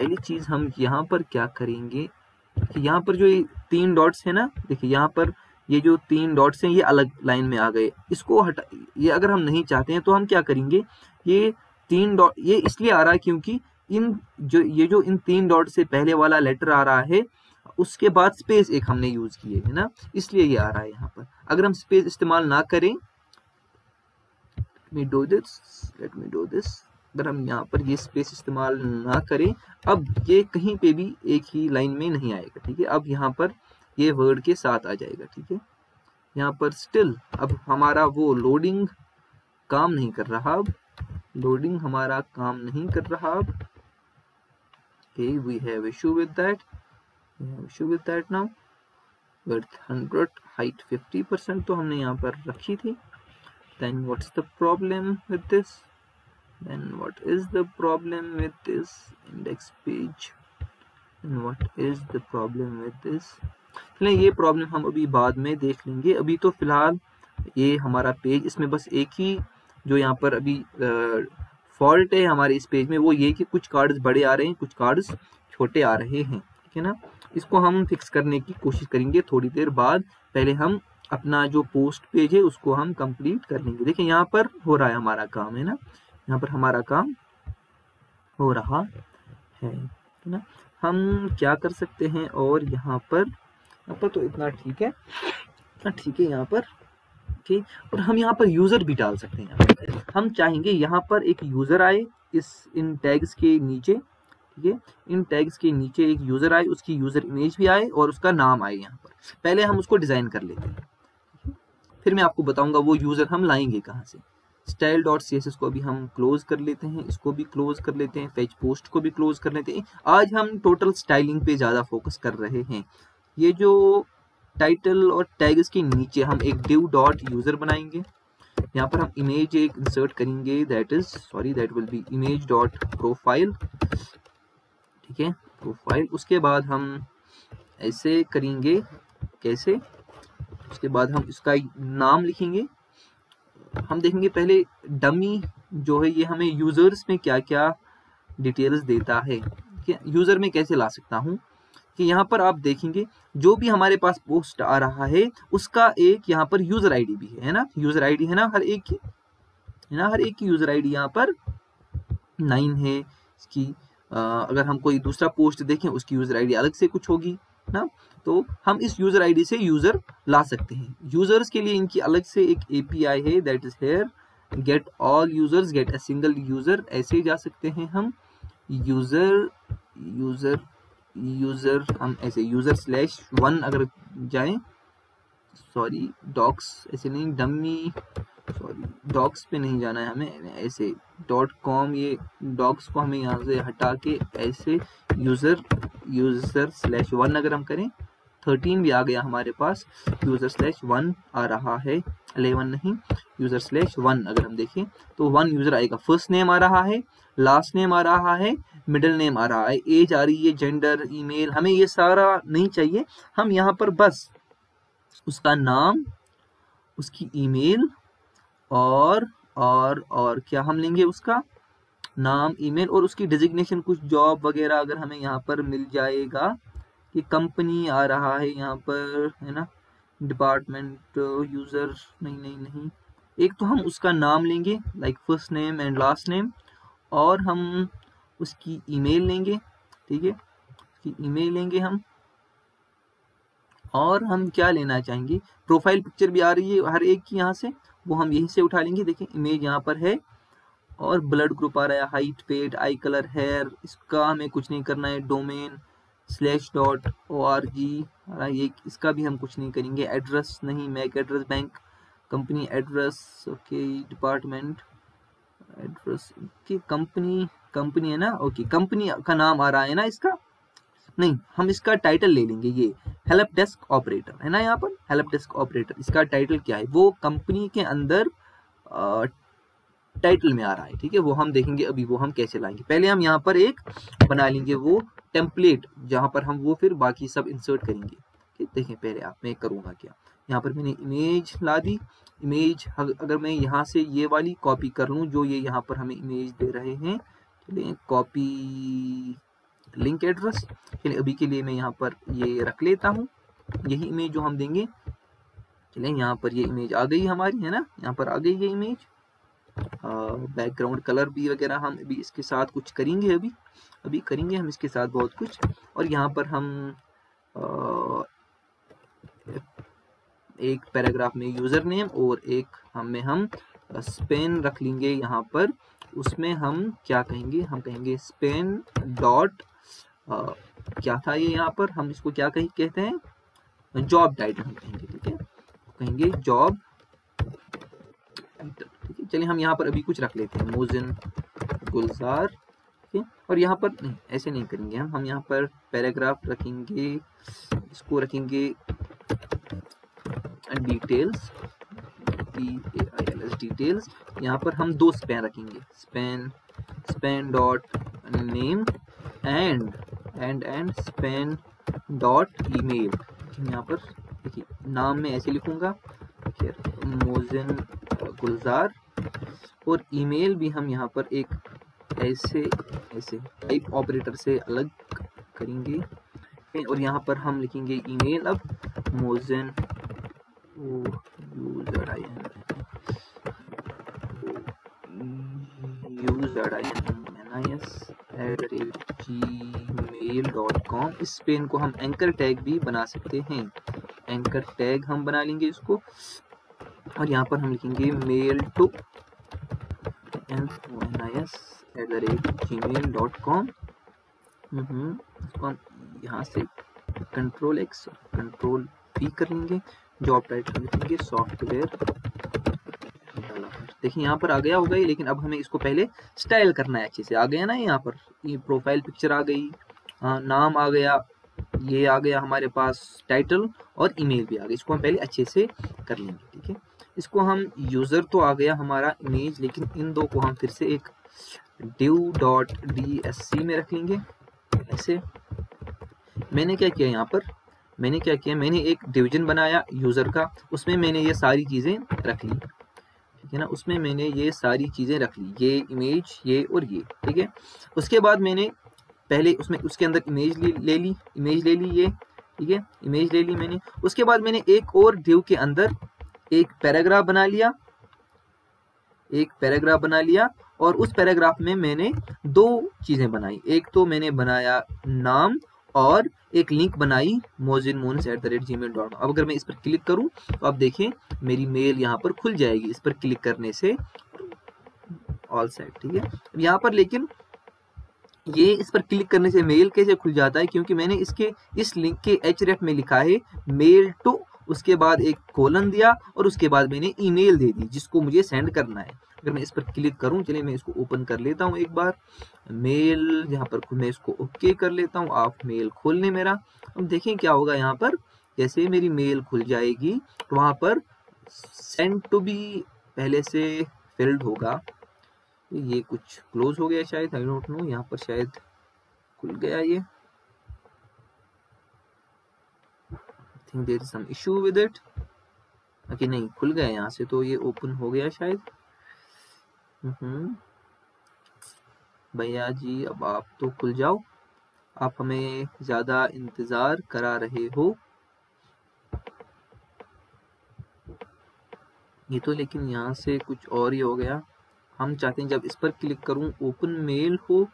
पहली चीज़ हम यहाँ पर क्या करेंगे कि यहाँ पर जो ये तीन डॉट्स है ना, देखिए यहाँ पर ये जो तीन डॉट्स हैं, ये अलग लाइन में आ गए। इसको हटा, ये अगर हम नहीं चाहते हैं तो हम क्या करेंगे? ये तीन डॉट ये इसलिए आ रहा है क्योंकि इन जो, ये जो इन तीन डॉट से पहले वाला लेटर आ रहा है, उसके बाद स्पेस एक हमने यूज़ किए, है ना? इसलिए ये आ रहा है यहाँ पर। अगर हम स्पेस इस्तेमाल ना करें me do this, let me do this अगर हम यहाँ पर ये स्पेस इस्तेमाल ना करें। अब ये कहीं पे भी एक ही लाइन में नहीं आएगा, ठीक है? अब यहाँ पर ये वर्ड के साथ आ जाएगा, ठीक है? यहाँ पर स्टिल अब हमारा वो लोडिंग काम नहीं कर रहा अब। लोडिंग हमारा काम नहीं कर रहा अब। Issue with that. We have issue with that now. Width 100 height 50 percent तो हमने यहाँ पर रखी थी। Then what's the problem with this? Then what is the problem with this index page? And what is the problem with this? चलें, ये problem हम अभी बाद में देख लेंगे। अभी तो फ़िलहाल ये हमारा पेज इसमें बस एक ही जो यहाँ पर अभी फॉल्ट है हमारे इस पेज में, वो ये कि कुछ कार्ड्स बड़े आ रहे हैं, कुछ कार्ड्स छोटे आ रहे हैं, ठीक है ना? इसको हम फिक्स करने की कोशिश करेंगे थोड़ी देर बाद। पहले हम अपना जो पोस्ट पेज है, उसको हम कंप्लीट कर लेंगे। देखिए, यहाँ पर हो रहा है हमारा काम, है ना? यहाँ पर हमारा काम हो रहा है ना? हम क्या कर सकते हैं और यहाँ पर यहाँ पर तो इतना ठीक है, इतना ठीक है यहाँ पर ठीक और हम यहाँ पर यूज़र भी डाल सकते हैं हम चाहेंगे यहाँ पर एक यूज़र आए इस, इन टैग्स के नीचे, ठीक है? इन टैग्स के नीचे एक यूज़र आए, उसकी यूज़र इमेज भी आए और उसका नाम आए यहाँ पर। पहले हम उसको डिज़ाइन कर लेते हैं फिर मैं आपको बताऊँगा वो यूज़र हम लाएँगे कहाँ से। स्टाइल डॉट सी को भी हम क्लोज कर लेते हैं, इसको भी क्लोज कर लेते हैं फेच पोस्ट को भी क्लोज कर लेते हैं। आज हम टोटल स्टाइलिंग पे ज़्यादा फोकस कर रहे हैं। ये जो टाइटल और टैग्स के नीचे हम एक डिव डॉट यूज़र बनाएँगे। यहाँ पर हम इमेज एक इंसर्ट करेंगे that is sorry that will be image dot profile ठीक है? प्रोफ़ाइल उसके बाद हम ऐसे करेंगे, कैसे? उसके बाद हम इसका नाम लिखेंगे। हम देखेंगे पहले डमी जो है ये हमें यूज़र्स में क्या क्या डिटेल्स देता है। यूज़र में कैसे ला सकता हूँ? कि यहाँ पर आप देखेंगे जो भी हमारे पास पोस्ट आ रहा है उसका एक यहाँ पर यूज़र आईडी भी है ना? यूज़र आईडी है ना? हर एक की है ना? हर एक की यूज़र आईडी यहाँ पर नाइन है इसकी आ, अगर हम कोई दूसरा पोस्ट देखें उसकी यूज़र आईडी अलग से कुछ होगी। ना? तो हम इस यूज़र आईडी से यूज़र ला सकते हैं। यूज़र्स के लिए इनकी अलग से एक एपीआई है that is here get all users get a single user ऐसे जा सकते हैं हम। यूज़र यूज़र यूज़र हम ऐसे यूज़र स्लैश वन अगर जाएँ। सॉरी डॉक्स ऐसे नहीं डमी डॉक्स पे नहीं जाना है हमें, ऐसे डॉट कॉम ये डॉक्स को हमें यहाँ से हटा के ऐसे यूज़र यूज़र स्लैश वन अगर हम करें थर्टीन भी आ गया हमारे पास यूज़र स्लैश वन आ रहा है अलेवन नहीं यूज़र स्लैश वन अगर हम देखें तो वन यूज़र आएगा। फ़र्स्ट नेम आ रहा है लास्ट नेम आ रहा है मिडिल नेम आ रहा है एज आ रही है जेंडर ईमेल हमें ये सारा नहीं चाहिए, हम यहाँ पर बस उसका नाम, उसकी ईमेल और और और, क्या हम लेंगे उसका? नाम, ईमेल और उसकी डिजिग्नेशन कुछ जॉब वगैरह अगर हमें यहाँ पर मिल जाएगा कि कंपनी आ रहा है यहाँ पर, है ना? डिपार्टमेंट यूज़र नहीं नहीं नहीं। एक तो हम उसका नाम लेंगे like first name and last name और हम उसकी ईमेल लेंगे, ठीक है? उसकी ईमेल लेंगे हम, और हम क्या लेना चाहेंगे? प्रोफ़ाइल पिक्चर भी आ रही है, हर एक की यहाँ से। वो हम यहीं से उठा लेंगे। देखिए इमेज यहाँ पर है और ब्लड ग्रुप आ रहा है। Height weight eye colour hair इसका हमें कुछ नहीं करना है। Domain slash dot O R G ये इसका भी हम कुछ नहीं करेंगे। एड्रेस नहीं MAC address bank company address okay department address company company है ना? ओके कंपनी का नाम आ रहा है ना इसका? नहीं, हम इसका टाइटल ले लेंगे ये हेल्प डेस्क ऑपरेटर है ना यहाँ पर? हेल्प डेस्क ऑपरेटर इसका टाइटल क्या है? वो कंपनी के अंदर टाइटल में आ रहा है, ठीक है? वो हम देखेंगे अभी वो हम कैसे लाएँगे। पहले हम यहाँ पर एक बना लेंगे वो टेम्पलेट जहाँ पर हम वो फिर बाकी सब इंसर्ट करेंगे देखें पहले आप, मैं करूँगा क्या? यहाँ पर मैंने इमेज ला दी। इमेज अगर मैं यहाँ से ये वाली कॉपी कर लूँ, जो ये यहाँ पर हमें इमेज दे रहे हैं चलिए कॉपी लिंक एड्रेस। चलिए, अभी के लिए मैं यहाँ पर ये रख लेता हूँ। यही इमेज जो हम देंगे। चलिए, यहाँ पर ये इमेज आ गई हमारी, है ना? यहाँ पर आ गई ये इमेज बैकग्राउंड कलर भी वगैरह हम अभी इसके साथ कुछ करेंगे अभी। अभी करेंगे हम इसके साथ बहुत कुछ। और यहाँ पर हम एक पैराग्राफ में यूज़र नेम और एक हमें हम स्पेन रख लेंगे यहाँ पर। उसमें हम क्या कहेंगे? हम कहेंगे स्पेन डॉट क्या था ये यहाँ पर? हम इसको क्या कहीं, कहते हैं? जॉब टाइटल हम कहेंगे, ठीक है? कहेंगे जॉब टाइटल ठीक है? चलिए हम यहाँ पर अभी कुछ रख लेते हैं। मोजिन, गुलजार और यहाँ पर नहीं, ऐसे नहीं करेंगे हम। हम यहाँ पर पैराग्राफ रखेंगे, इसको रखेंगे डिटेल्स डिटेल्स यहाँ पर हम दो स्पैन रखेंगे। Span span dot name and and and span dot email यहाँ पर, देखिए, नाम में ऐसे लिखूँगा। मोजिन गुलजार। और ईमेल भी हम यहाँ पर एक ऐसे ऐसे टाइप ऑपरेटर से अलग करेंगे। और यहाँ पर हम लिखेंगे ईमेल। अब मोजिन user I N. User I N N I S at mail dot com इस पेन को हम एंकर टैग भी बना सकते हैं। एंकर टैग हम बना लेंगे इसको। और यहाँ पर हम लिखेंगे mail to N I S at the rate Gmail dot com इसको हम यहाँ से कंट्रोल एक्स कंट्रोल भी कर लेंगे। जॉब टाइटल लिखेंगे सॉफ्टवेयर देखिए, यहाँ पर आ गया होगा ही लेकिन अब हमें इसको पहले स्टाइल करना है अच्छे से। आ गया ना यहाँ पर? ये प्रोफ़ाइल पिक्चर आ गई। आ, नाम आ गया ये आ गया हमारे पास टाइटल और ईमेल भी आ गया। इसको हम पहले अच्छे से कर लेंगे ठीक है? इसको हम यूज़र तो आ गया हमारा इमेज लेकिन इन दो को हम फिर से एक div dot D S C में रख लेंगे। ऐसे। मैंने क्या किया यहाँ पर? मैंने क्या किया? मैंने एक डिवीज़न बनाया यूज़र का उसमें मैंने ये सारी चीज़ें रख ली ठीक है ना? उसमें मैंने ये सारी चीज़ें रख ली ये इमेज ये और ये ठीक है? उसके बाद मैंने पहले उसमें, उसके अंदर इमेज ले, ली इमेज ले ली ये, ठीक है? इमेज ले ली मैंने। उसके बाद मैंने एक और डिव के अंदर एक पैराग्राफ बना लिया। एक पैराग्राफ बना लिया और उस पैराग्राफ में मैंने दो चीज़ें बनाई। एक तो मैंने बनाया नाम और एक लिंक बनाई मोजिन मोन्स at the rate Gmail dot अब अगर मैं इस पर क्लिक करूँ तो आप देखें, मेरी मेल यहाँ पर खुल जाएगी इस पर क्लिक करने से। ऑल सेट ठीक है? यहाँ पर लेकिन ये इस पर क्लिक करने से मेल कैसे खुल जाता है? क्योंकि मैंने इसके, इस लिंक के एच में लिखा है, मेल टू, उसके बाद एक कोलन दिया और उसके बाद मैंने ईमेल दे दी, जिसको मुझे सेंड करना है। अगर मैं इस पर क्लिक करूँ, चलिए मैं इसको ओपन कर लेता हूँ एक बार। मेल, यहाँ पर मैं इसको ओके कर लेता हूँ। आप मेल खोल लें मेरा। अब देखें क्या होगा यहाँ पर। जैसे मेरी मेल खुल जाएगी तो वहाँ पर सेंड टू बी पहले से फिल्ड होगा। ये कुछ क्लोज हो गया शायद आई डोंट नो यहाँ पर शायद खुल गया ये। Think there some issue with it नहीं, खुल गया यहाँ से तो ये ओपन हो गया शायद। हम्म। भैया जी, अब आप तो खुल जाओ। आप हमें ज़्यादा इंतज़ार करा रहे हो। ये तो लेकिन यहाँ से कुछ और ही हो गया। हम चाहते हैं जब इस पर क्लिक करूँ, ओपन मेल हो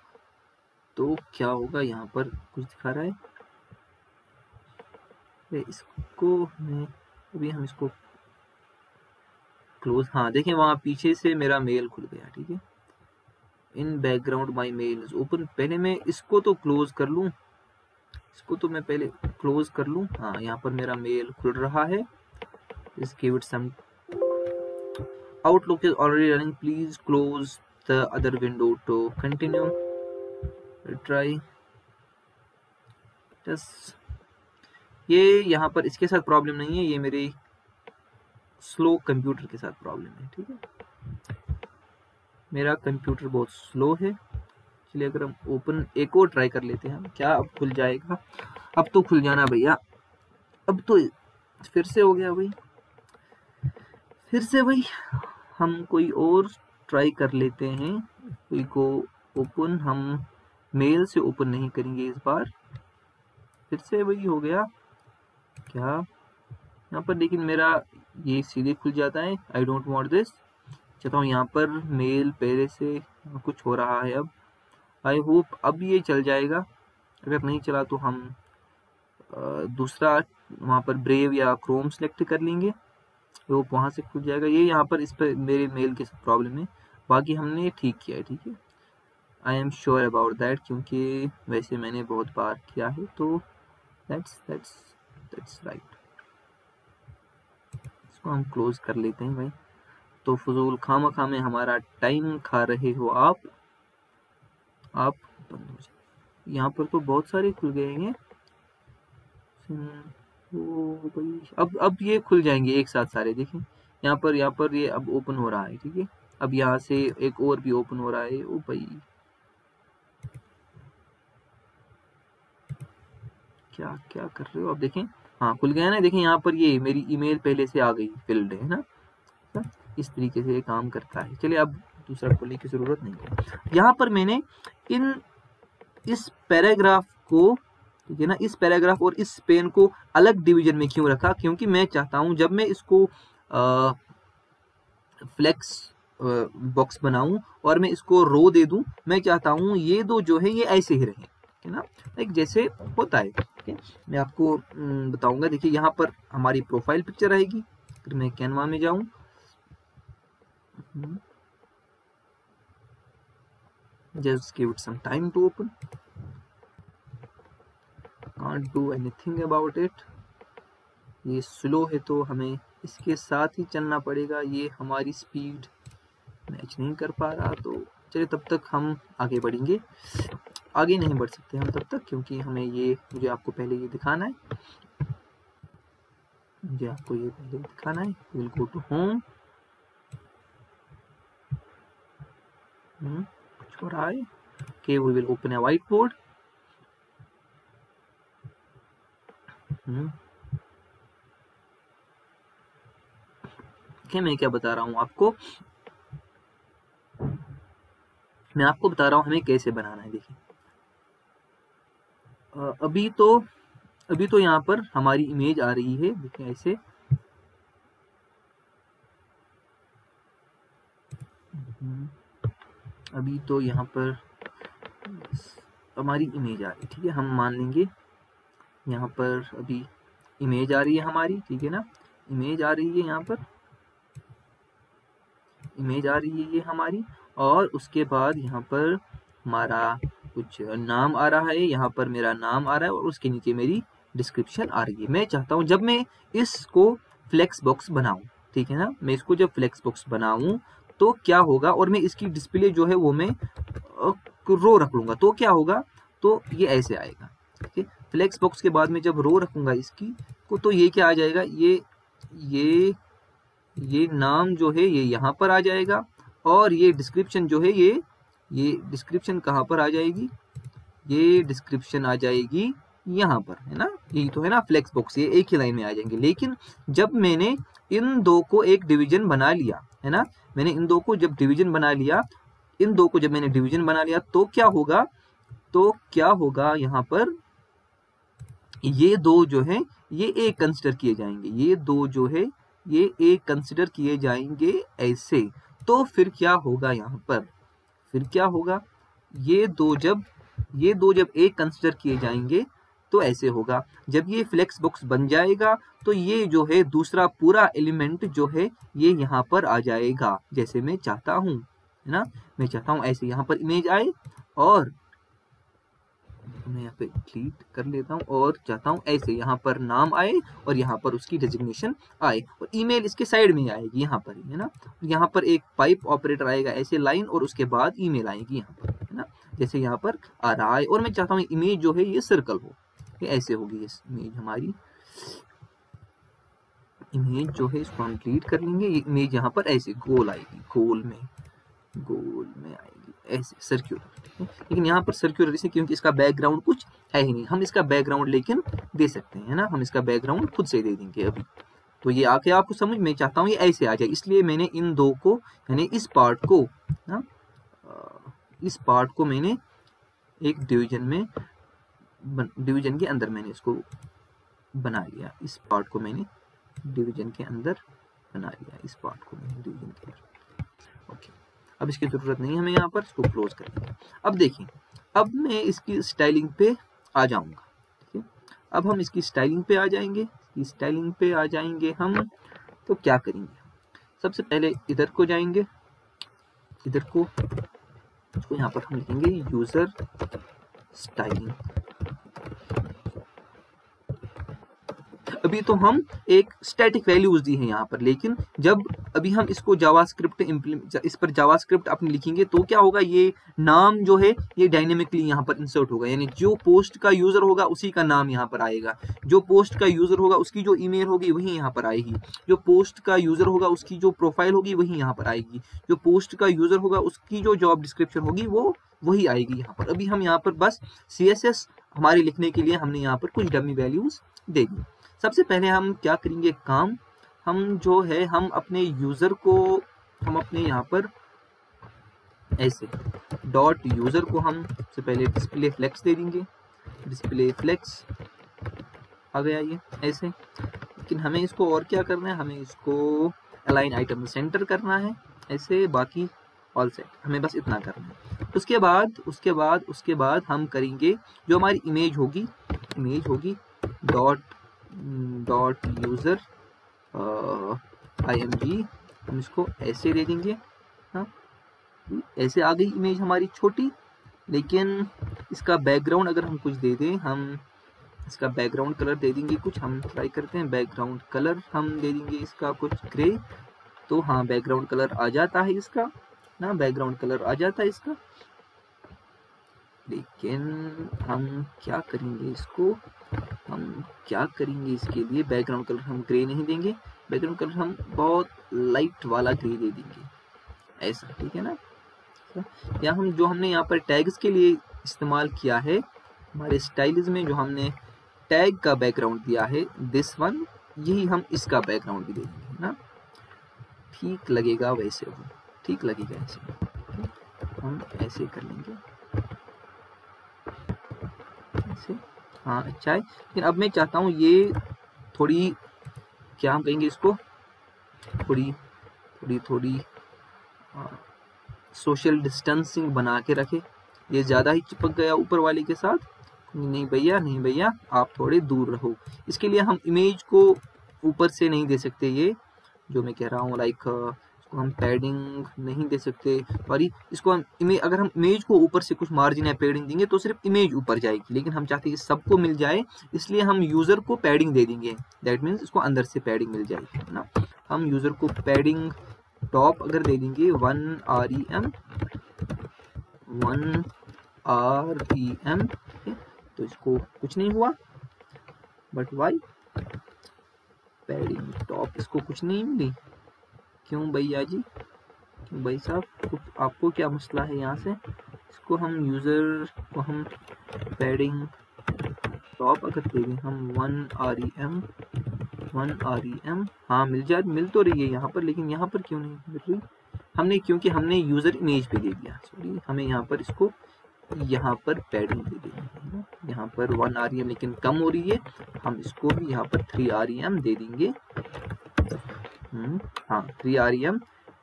तो क्या होगा? यहाँ पर कुछ दिखा रहा है। इसको मैं, अभी हम इसको क्लोज हाँ देखें, वहाँ पीछे से मेरा मेल खुल गया, ठीक है? In background my mail open पहले मैं इसको तो क्लोज कर लूँ। इसको तो मैं पहले क्लोज कर लूँ। हाँ यहाँ पर मेरा मेल खुल रहा है। इस give it some outlook is already running. Please close the other window to continue. Try. Just ये यहाँ पर इसके साथ प्रॉब्लम नहीं है. ये मेरे स्लो कंप्यूटर के साथ प्रॉब्लम है, ठीक है? मेरा कंप्यूटर बहुत स्लो है. चलिए अगर हम ओपन एक और ट्राई कर लेते हैं क्या अब खुल जाएगा? अब तो खुल जाना भैया. अब तो फिर से हो गया भाई. फिर से भाई, हम कोई और ट्राई कर लेते हैं। कोई को ओपन हम मेल से ओपन नहीं करेंगे इस बार। फिर से वही हो गया। क्या? यहाँ पर लेकिन मेरा ये सीधे खुल जाता है। आई डोंट वांट दिस चाहता हूँ यहाँ पर मेल पहले से कुछ हो रहा है अब। आई होप अब ये चल जाएगा। अगर नहीं चला तो हम दूसरा वहाँ पर ब्रेव या क्रोम सेलेक्ट कर लेंगे। तो वहाँ से खुल जाएगा। ये यहाँ पर इस पर मेरे मेल के प्रॉब्लम है। बाकी हमने ये ठीक किया है, ठीक है? I am sure about that क्योंकि वैसे मैंने बहुत बार किया है तो दैट्स दैट्स दैट्स राइट इसको हम क्लोज कर लेते हैं भाई। तो फजूल खामा खा में हमारा टाइम खा रहे हो आप। आप बंद हो जाए यहाँ पर तो बहुत सारे खुल गए हैं। अब अब ये खुल जाएँगे एक साथ सारे, देखें। यहाँ पर यहाँ पर ये अब ओपन हो रहा है, ठीक है? अब यहाँ से एक और भी ओपन हो रहा है, ओ भाई। क्या क्या कर रहे हो अब देखें। हाँ खुल गया ना? देखें, यहाँ पर ये मेरी ईमेल पहले से आ गई फिल्ड है ना? इस तरीके से काम करता है। चलिए, अब दूसरा खोलने की ज़रूरत नहीं है। यहाँ पर मैंने इन, इस पैराग्राफ को ठीक है ना? इस पैराग्राफ और इस पेन को अलग डिवीज़न में क्यों रखा? क्योंकि मैं चाहता हूँ जब मैं इसको आ, फ्लेक्स बॉक्स बनाऊँ और मैं इसको रो दे दूँ मैं चाहता हूँ ये दो जो है ये ऐसे ही रहे है ना? एक जैसे होता है ठीक मैं आपको बताऊँगा। देखिए यहाँ पर हमारी प्रोफ़ाइल पिक्चर आएगी। फिर मैं कैनवा में जाऊँ। just give it some time to open can't do anything about it. ये स्लो है तो हमें इसके साथ ही चलना पड़ेगा। ये हमारी स्पीड मैच नहीं कर पा रहा। तो चलिए तब तक हम आगे बढ़ेंगे। आगे नहीं बढ़ सकते हम तब तक क्योंकि हमें ये मुझे आपको पहले ये दिखाना है। मुझे आपको ये पहले दिखाना है। विल गो टू होम कुछ हो रहा है? Okay, we will open a क्या मैं क्या बता रहा हूँ आपको। मैं आपको बता रहा हूँ हमें कैसे बनाना है, देखिए। अभी तो अभी तो यहाँ पर हमारी इमेज आ रही है, देखिए ऐसे। अभी तो यहाँ पर हमारी इमेज आ रही है, ठीक है, हम मान लेंगे। यहाँ पर अभी इमेज आ रही है हमारी, ठीक है ना? इमेज आ रही है यहाँ पर। इमेज आ रही है ये हमारी, और उसके बाद यहाँ पर हमारा कुछ नाम आ रहा है, यहाँ पर मेरा नाम आ रहा है, और उसके नीचे मेरी डिस्क्रिप्शन आ रही है। मैं चाहता हूँ जब मैं इसको फ्लेक्स बॉक्स बनाऊँ, ठीक है ना? मैं इसको जब फ्लेक्स बॉक्स बनाऊँ तो क्या होगा? और मैं इसकी डिस्प्ले जो है वो मैं रो रख लूँगा। तो क्या होगा? तो ये ऐसे आएगा, ठीक है? फ्लेक्स बॉक्स के बाद में जब रो रखूँगा इसकी, को तो ये क्या आ जाएगा? ये ये ये नाम जो है, ये यहाँ पर आ जाएगा और ये डिस्क्रिप्शन जो है, ये ये डिस्क्रिप्शन कहाँ पर आ जाएगी? ये डिस्क्रिप्शन आ जाएगी यहाँ पर, है ना? यही तो है ना फ्लेक्स बॉक्स ये एक ही लाइन में आ जाएँगे। लेकिन जब मैंने इन दो को एक डिवीज़न बना लिया, है ना? मैंने इन दो को जब डिवीज़न बना लिया, इन दो को जब मैंने डिवीज़न बना लिया तो क्या होगा? तो क्या होगा यहाँ पर? ये दो जो है, ये एक कंसिडर किए जाएँगे। ये दो जो है, ये एक कंसिडर किए जाएँगे ऐसे। तो फिर क्या होगा यहाँ पर? फिर क्या होगा? ये दो जब, ये दो जब एक कंसिडर किए जाएँगे तो ऐसे होगा। जब ये फ्लेक्स बॉक्स बन जाएगा तो ये जो है, दूसरा पूरा एलिमेंट जो है, ये यहाँ पर आ जाएगा, जैसे मैं चाहता हूँ, है ना? मैं चाहता हूँ ऐसे यहाँ पर इमेज आए और मैं यहाँ पे डिलीट कर लेता हूँ और चाहता हूँ ऐसे, यहाँ पर नाम आए और यहाँ पर उसकी डेजिग्नेशन आए और ईमेल इसके साइड में आएगी, यहाँ पर है ना? यहाँ पर एक पाइप ऑपरेटर आएगा, ऐसे लाइन और उसके बाद ईमेल आएगी यहाँ पर, है ना? जैसे यहाँ पर आ रहा है और मैं चाहता हूँ इमेज जो है ये सर्कल हो, ये ऐसे होगी ये इमेज हमारी। इमेज जो है इसको हम डिलीट कर लेंगे, ये इमेज यहाँ पर ऐसे गोल आएगी, गोल में गोल में आएगी। ऐसे सर्क्यूलर लेकिन यहाँ पर सर्क्यूलर इसे क्योंकि इसका बैकग्राउंड कुछ है ही नहीं। हम इसका बैकग्राउंड लेकिन दे सकते हैं ना? हम इसका बैकग्राउंड खुद से दे देंगे अभी। तो ये आके आपको समझ, में चाहता हूँ ये ऐसे आ जाए। इसलिए मैंने इन दो को, यानी इस पार्ट को, ना इस पार्ट को मैंने एक डिवीज़न में डिवीज़न के अंदर मैंने इसको बना लिया। इस पार्ट को मैंने डिवीज़न के अंदर बना लिया। इस पार्ट को मैंने डिवीज़न के अंदर। ओके अब इसकी ज़रूरत नहीं हमें यहाँ पर इसको क्लोज कर देंगे अब देखिए, अब मैं इसकी स्टाइलिंग पे आ जाऊँगा, ठीक है? अब हम इसकी स्टाइलिंग पे आ जाएँगे, इसकी स्टाइलिंग पे आ जाएँगे हम तो क्या करेंगे? सबसे पहले इधर को जाएँगे, इधर को, इसको यहाँ पर हम लिखेंगे यूज़र स्टाइलिंग अभी तो हम एक स्टैटिक वैल्यूज़ दी है यहाँ पर, लेकिन जब अभी हम इसको जावास्क्रिप्ट इस पर जावास्क्रिप्ट अपने लिखेंगे तो क्या होगा, ये नाम जो है, ये डायनेमिकली यहाँ पर इंसर्ट होगा। यानी जो पोस्ट का यूज़र होगा, उसी का नाम यहाँ पर आएगा। जो पोस्ट का यूज़र होगा, उसकी जो ईमेल होगी, वही यहाँ पर आएगी। जो पोस्ट का यूज़र होगा, उसकी जो प्रोफ़ाइल होगी, वही यहाँ पर आएगी। जो पोस्ट का यूज़र होगा, उसकी जो जॉब डिस्क्रिप्शन होगी, वो वही आएगी यहाँ पर। अभी हम यहाँ पर बस सी हमारे लिखने के लिए हमने यहाँ पर कुछ डमी वैल्यूज़ दे दी सबसे पहले हम क्या करेंगे? काम। हम जो है, हम अपने यूज़र को, हम अपने यहाँ पर ऐसे डॉट यूज़र को हम सबसे पहले डिस्प्ले फ्लेक्स दे देंगे। डिस्प्ले फ्लेक्स आ गया ये, ऐसे। लेकिन हमें इसको और क्या करना है? हमें इसको अलाइन आइटम सेंटर करना है, ऐसे। बाकी ऑल सेट हमें बस इतना करना है। उसके बाद उसके बाद उसके बाद हम करेंगे, जो हमारी इमेज होगी इमेज होगी dot dot user I M G हम इसको ऐसे दे देंगे हाँ? ऐसे आ गई इमेज हमारी छोटी, लेकिन इसका बैकग्राउंड अगर हम कुछ दे दें, हम इसका बैकग्राउंड कलर दे देंगे कुछ, हम ट्राई करते हैं बैकग्राउंड कलर हम दे देंगे इसका कुछ ग्रे तो हाँ बैकग्राउंड कलर आ जाता है इसका, ना? बैकग्राउंड कलर आ जाता है इसका। लेकिन हम क्या करेंगे इसको? हम क्या करेंगे इसके लिए? बैकग्राउंड कलर हम ग्रे नहीं देंगे। बैकग्राउंड कलर हम बहुत लाइट वाला ग्रे दे देंगे। ऐसा, ठीक है ना? या हम जो हमने यहाँ पर टैग्स के लिए इस्तेमाल किया है, हमारे स्टाइल्स में जो हमने टैग का बैकग्राउंड दिया है दिस वन यही हम इसका बैकग्राउंड भी दे देंगे ना? ठीक लगेगा वैसे वो। ठीक लगेगा ऐसे। हम ऐसे कर लेंगे। ऐसे। हाँ अच्छा है। लेकिन अब मैं चाहता हूँ ये थोड़ी, क्या हम कहेंगे इसको? थोड़ी थोड़ी थोड़ी सोशल डिस्टेंसिंग बना के रखे। ये ज़्यादा ही चिपक गया ऊपर वाले के साथ। नहीं भैया नहीं भैया, आप थोड़े दूर रहो। इसके लिए हम इमेज को ऊपर से नहीं दे सकते ये, जो मैं कह रहा हूँ लाइक इसको हम पैडिंग नहीं दे सकते। सॉरी इसको हम इमेज अगर हम इमेज को ऊपर से कुछ मार्जिन या पैडिंग देंगे तो सिर्फ़ इमेज ऊपर जाएगी। लेकिन हम चाहते हैं कि सबको मिल जाए, इसलिए हम यूज़र को पैडिंग दे देंगे। दैट मीन्स इसको अंदर से पैडिंग मिल जाएगी ना? हम यूज़र को पैडिंग टॉप अगर दे देंगे one R E M one R E M तो इसको कुछ नहीं हुआ। बट वाई पैडिंग टॉप इसको कुछ नहीं मिली। क्यों भैया जी? क्यों भाई साहब आपको क्या मसला है यहाँ से? इसको हम यूज़र को हम पैडिंग टॉप अगर देंगे हम one R E M one R E M हाँ मिल जाए मिल तो रही है यहाँ पर, लेकिन यहाँ पर क्यों नहीं मिल रही? हमने, क्योंकि हमने यूज़र इमेज पे दे दिया सॉरी हमें यहाँ पर इसको यहाँ पर पैडिंग दे देंगे यहाँ पर वन आर ई एम लेकिन कम हो रही है, हम इसको भी यहाँ पर थ्री आर ई एम दे देंगे। हाँ थ्री आर ई एम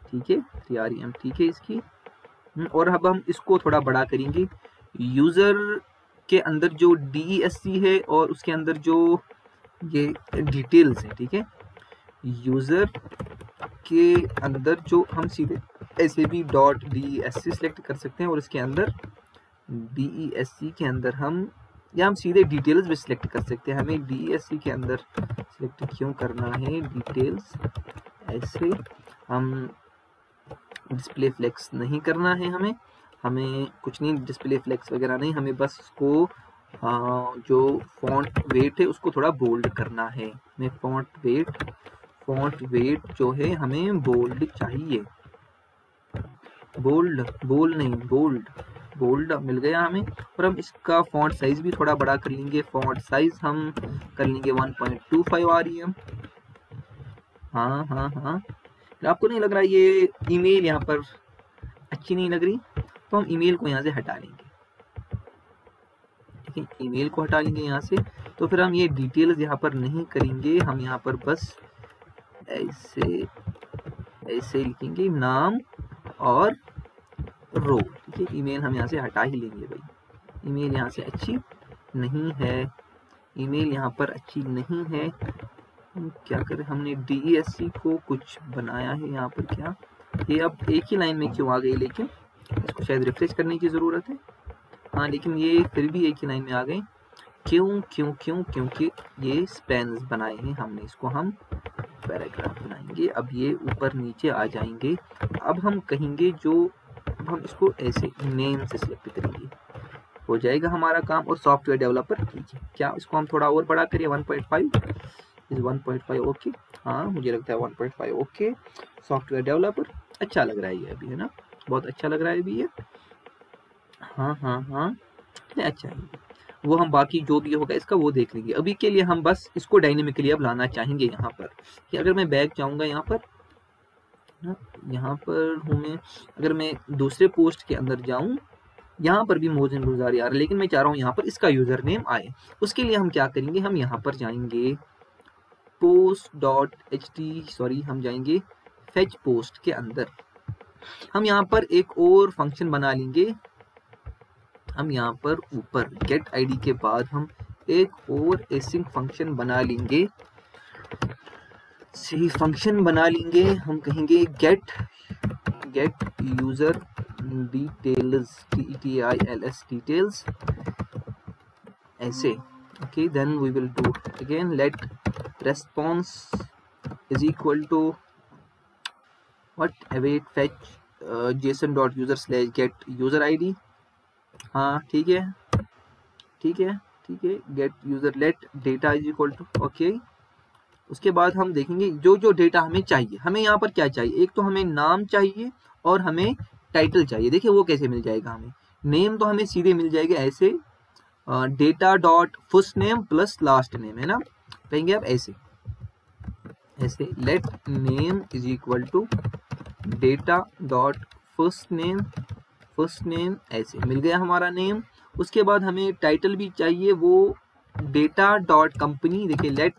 ठीक है थ्री आर ई एम ठीक है इसकी। हम्म, और अब हम इसको थोड़ा बड़ा करेंगे। यूज़र के अंदर जो डी एस सी है और उसके अंदर जो ये डिटेल्स है ठीक है? यूज़र के अंदर जो हम सीधे ऐसे भी dot D S C select कर सकते हैं और इसके अंदर डी ई एस सी के अंदर हम या हम सीधे डिटेल्स भी सिलेक्ट कर सकते हैं। हमें डी एस सी के अंदर सिलेक्ट क्यों करना है डिटेल्स ऐसे हम डिस्प्ले फ्लेक्स नहीं करना है हमें। हमें कुछ नहीं डिस्प्ले फ्लेक्स वगैरह नहीं, हमें बस उसको जो फॉन्ट वेट है उसको थोड़ा बोल्ड करना है। हमें फॉन्ट वेट फॉन्ट वेट जो है हमें बोल्ड चाहिए। बोल्ड बोल्ड नहीं बोल्ड बोल्ड मिल गया हमें। और हम इसका फॉन्ट साइज़ भी थोड़ा बड़ा कर लेंगे। फॉन्ट साइज़ हम कर लेंगे 1.25 आर ई एम हाँ हाँ हाँ। आपको नहीं लग रहा ये ईमेल यहाँ पर अच्छी नहीं लग रही? तो हम ईमेल को यहाँ से हटा लेंगे। ठीक है ईमेल को हटा लेंगे यहाँ से। तो फिर हम ये डिटेल्स यहाँ पर नहीं करेंगे। हम यहाँ पर बस ऐसे ऐसे लिखेंगे नाम और रो। ठीक है ईमेल हम यहाँ से हटा ही लेंगे भाई। ईमेल यहाँ से अच्छी नहीं है। ईमेल यहाँ पर अच्छी नहीं है। क्या करें? हमने डी e को कुछ बनाया है यहाँ पर क्या? ये अब एक ही लाइन में क्यों आ गई लेकिन? इसको शायद रिफ्रेश करने की ज़रूरत है। हाँ लेकिन ये फिर भी एक ही लाइन में आ गए क्यों क्यों क्यों? क्योंकि ये स्पेन बनाए हैं हमने। इसको हम पैराग्राफ बनाएँगे। अब ये ऊपर नीचे आ जाएँगे। अब हम कहेंगे जो अब हम इसको ऐसे नेम से सिलेक्ट करेंगे। हो जाएगा हमारा काम और सॉफ्टवेयर डेवलपर कीजिए। क्या इसको हम थोड़ा और बड़ा करिए 1.5 इज़ 1.5 ओके हाँ मुझे लगता है 1.5 ओके सॉफ्टवेयर डेवलपर अच्छा लग रहा है ये अभी, है ना? बहुत अच्छा लग रहा है अभी ये। हाँ हाँ हाँ। अच्छा है। वो हम बाकी जो भी होगा इसका वो देख लेंगे। अभी के लिए हम बस इसको डायनेमिकली अब लाना चाहेंगे यहाँ पर। कि अगर मैं बैग जाऊँगा यहाँ पर यहाँ पर हूँ मैं। अगर मैं दूसरे पोस्ट के अंदर जाऊँ, यहाँ पर भी मोजन गुजार यार लेकिन मैं चाह रहा हूँ यहाँ पर इसका यूज़र नेम आए। उसके लिए हम क्या करेंगे? हम यहाँ पर जाएँगे। Post dot H T sorry हम जाएँगे फेच पोस्ट के अंदर। हम यहाँ पर एक और फ़ंक्शन बना लेंगे। हम यहाँ पर ऊपर गेट आईडी के बाद हम एक और एसिंग फ़ंक्शन बना लेंगे। सी फ़ंक्शन बना लेंगे। हम कहेंगे get get user details T T I L S details ऐसे। Okay then we will do again let response is equal to what await fetch JSON dot user slash get user I D हाँ ठीक है। ठीक है ठीक है। Get user let data is equal to okay उसके बाद हम देखेंगे जो जो डेटा हमें चाहिए। हमें यहाँ पर क्या चाहिए? एक तो हमें नाम चाहिए और हमें टाइटल चाहिए। देखिए वो कैसे मिल जाएगा हमें। नेम तो हमें सीधे मिल जाएगा ऐसे। Data dot first name plus last name है ना? कहेंगे आप ऐसे। ऐसे let name is equal to data dot first name first name ऐसे। मिल गया हमारा नेम उसके बाद हमें टाइटल भी चाहिए, वो डेटा डॉट कंपनी देखिए let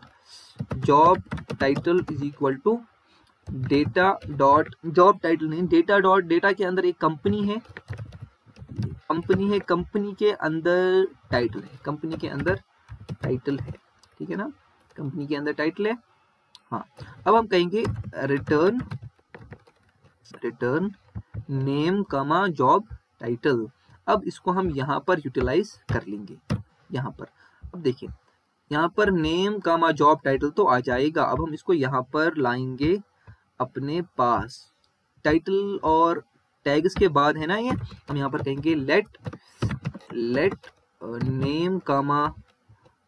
job title is equal to data dot job title नहीं डेटा डॉट डेटा के अंदर एक कंपनी है। कंपनी है कंपनी के अंदर टाइटल है। कंपनी के अंदर टाइटल है। ठीक है ना? कंपनी के अंदर टाइटल है। हाँ। अब हम कहेंगे return return name comma job title अब इसको हम यहाँ पर यूटिलाइज कर लेंगे। यहाँ पर। अब देखिए यहाँ पर नेम कामा जॉब टाइटल तो आ जाएगा। अब हम इसको यहाँ पर लाएँगे अपने पास। टाइटल और टैग्स के बाद है ना ये? हम यहाँ पर कहेंगे लेट लेट नेम कामा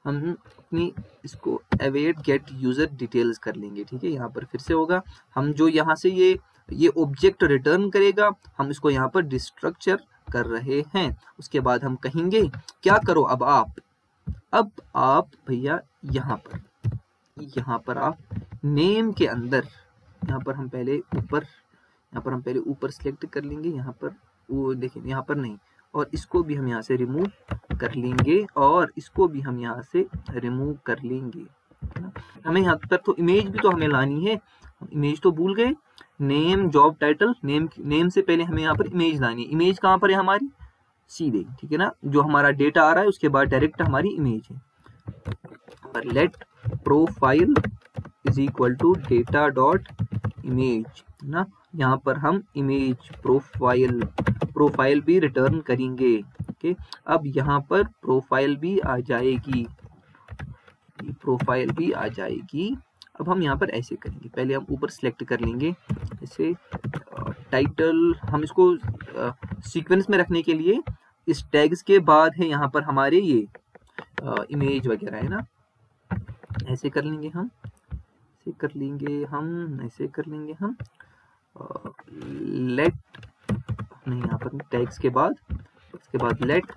हम अपनी इसको अवेट गेट यूज़र डिटेल्स कर लेंगे, ठीक है? यहाँ पर फिर से होगा। हम जो यहाँ से ये ये ऑब्जेक्ट रिटर्न करेगा, हम इसको यहाँ पर डिस्ट्रक्चर कर रहे हैं। उसके बाद हम कहेंगे, क्या करो अब आप? अब आप भैया यहाँ पर यहाँ पर आप नेम के अंदर, यहाँ पर हम पहले ऊपर, यहाँ पर हम पहले ऊपर सिलेक्ट कर लेंगे, यहाँ पर वो देखिए, यहाँ पर नहीं, और इसको भी हम यहाँ से रिमूव कर लेंगे, और इसको भी हम यहाँ से रिमूव कर लेंगे हमें यहाँ पर तो इमेज भी तो हमें लानी है इमेज तो भूल गए name job title name name से पहले हमें यहाँ पर इमेज लानी है इमेज कहाँ पर है हमारी? सीधे, ठीक है ना? जो हमारा डेटा आ रहा है, उसके बाद डायरेक्ट हमारी इमेज है। पर let profile is equal to data dot image ना? यहाँ पर हम इमेज प्रोफ़ाइल प्रोफ़ाइल भी रिटर्न करेंगे ओके अब यहाँ पर प्रोफ़ाइल भी आ जाएगी प्रोफ़ाइल भी आ जाएगी। अब हम यहाँ पर ऐसे करेंगे। पहले हम ऊपर सेलेक्ट कर लेंगे। ऐसे टाइटल हम इसको सीक्वेंस में रखने के लिए इस टैग्स के बाद है यहाँ पर हमारे ये आ, इमेज वगैरह है ना? ऐसे कर लेंगे हम। ऐसे कर लेंगे हम। ऐसे कर लेंगे हम। लेट नहीं यहाँ पर टैग्स के बाद। उसके बाद let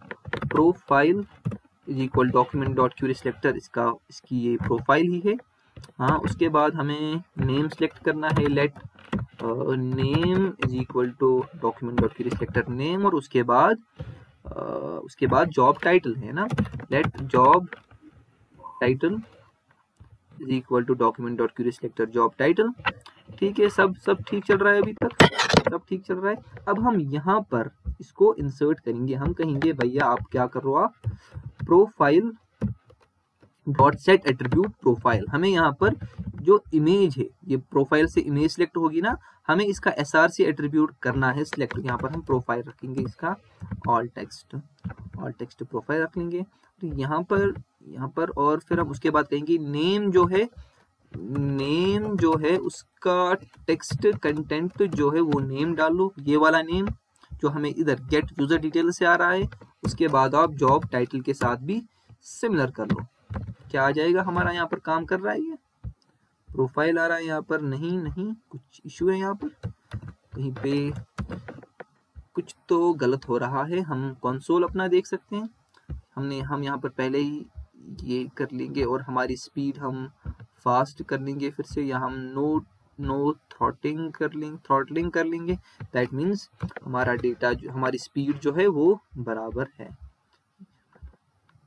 profile is equal document dot query selector इसका इसकी ये प्रोफ़ाइल ही है। हाँ उसके बाद हमें नेम सेलेक्ट करना है let name is equal to document dot query selector name और उसके बाद uh, उसके बाद जॉब टाइटल है ना? Let job title is equal to document dot query selector job title ठीक है सब सब ठीक चल रहा है अभी तक? सब ठीक चल रहा है? अब हम यहाँ पर इसको इंसर्ट करेंगे। हम कहेंगे भैया आप क्या कर रहे हो? आप profile dot set attribute profile हमें यहाँ पर जो इमेज है, ये प्रोफ़ाइल से इमेज सिलेक्ट होगी ना, हमें इसका एस आर सी एट्रीब्यूट करना है सिलेक्ट यहाँ पर हम प्रोफ़ाइल रखेंगे इसका alt text alt text profile रख लेंगे। तो यहाँ पर यहाँ पर और फिर हम उसके बाद कहेंगे नेम जो है नेम जो है, उसका टेक्स्ट कंटेंट जो है वो नेम डालो ये वाला नेम जो हमें इधर गेट यूज़र डिटेल से आ रहा है, उसके बाद आप जॉब टाइटल के साथ भी सिमिलर कर लो। क्या आ जाएगा हमारा यहाँ पर काम कर रहा है ये? प्रोफ़ाइल आ रहा है यहाँ पर। नहीं नहीं, कुछ इशू है यहाँ पर। कहीं पे कुछ तो गलत हो रहा है। हम कंसोल अपना देख सकते हैं। हमने, हम यहाँ पर पहले ही ये कर लेंगे और हमारी स्पीड हम फास्ट कर लेंगे फिर से। यहाँ हम नो नो थ्रॉटिंग कर लेंगे थ्रॉटलिंग कर लेंगे। दैट मीन्स हमारा डेटा जो, हमारी स्पीड जो है वो बराबर है।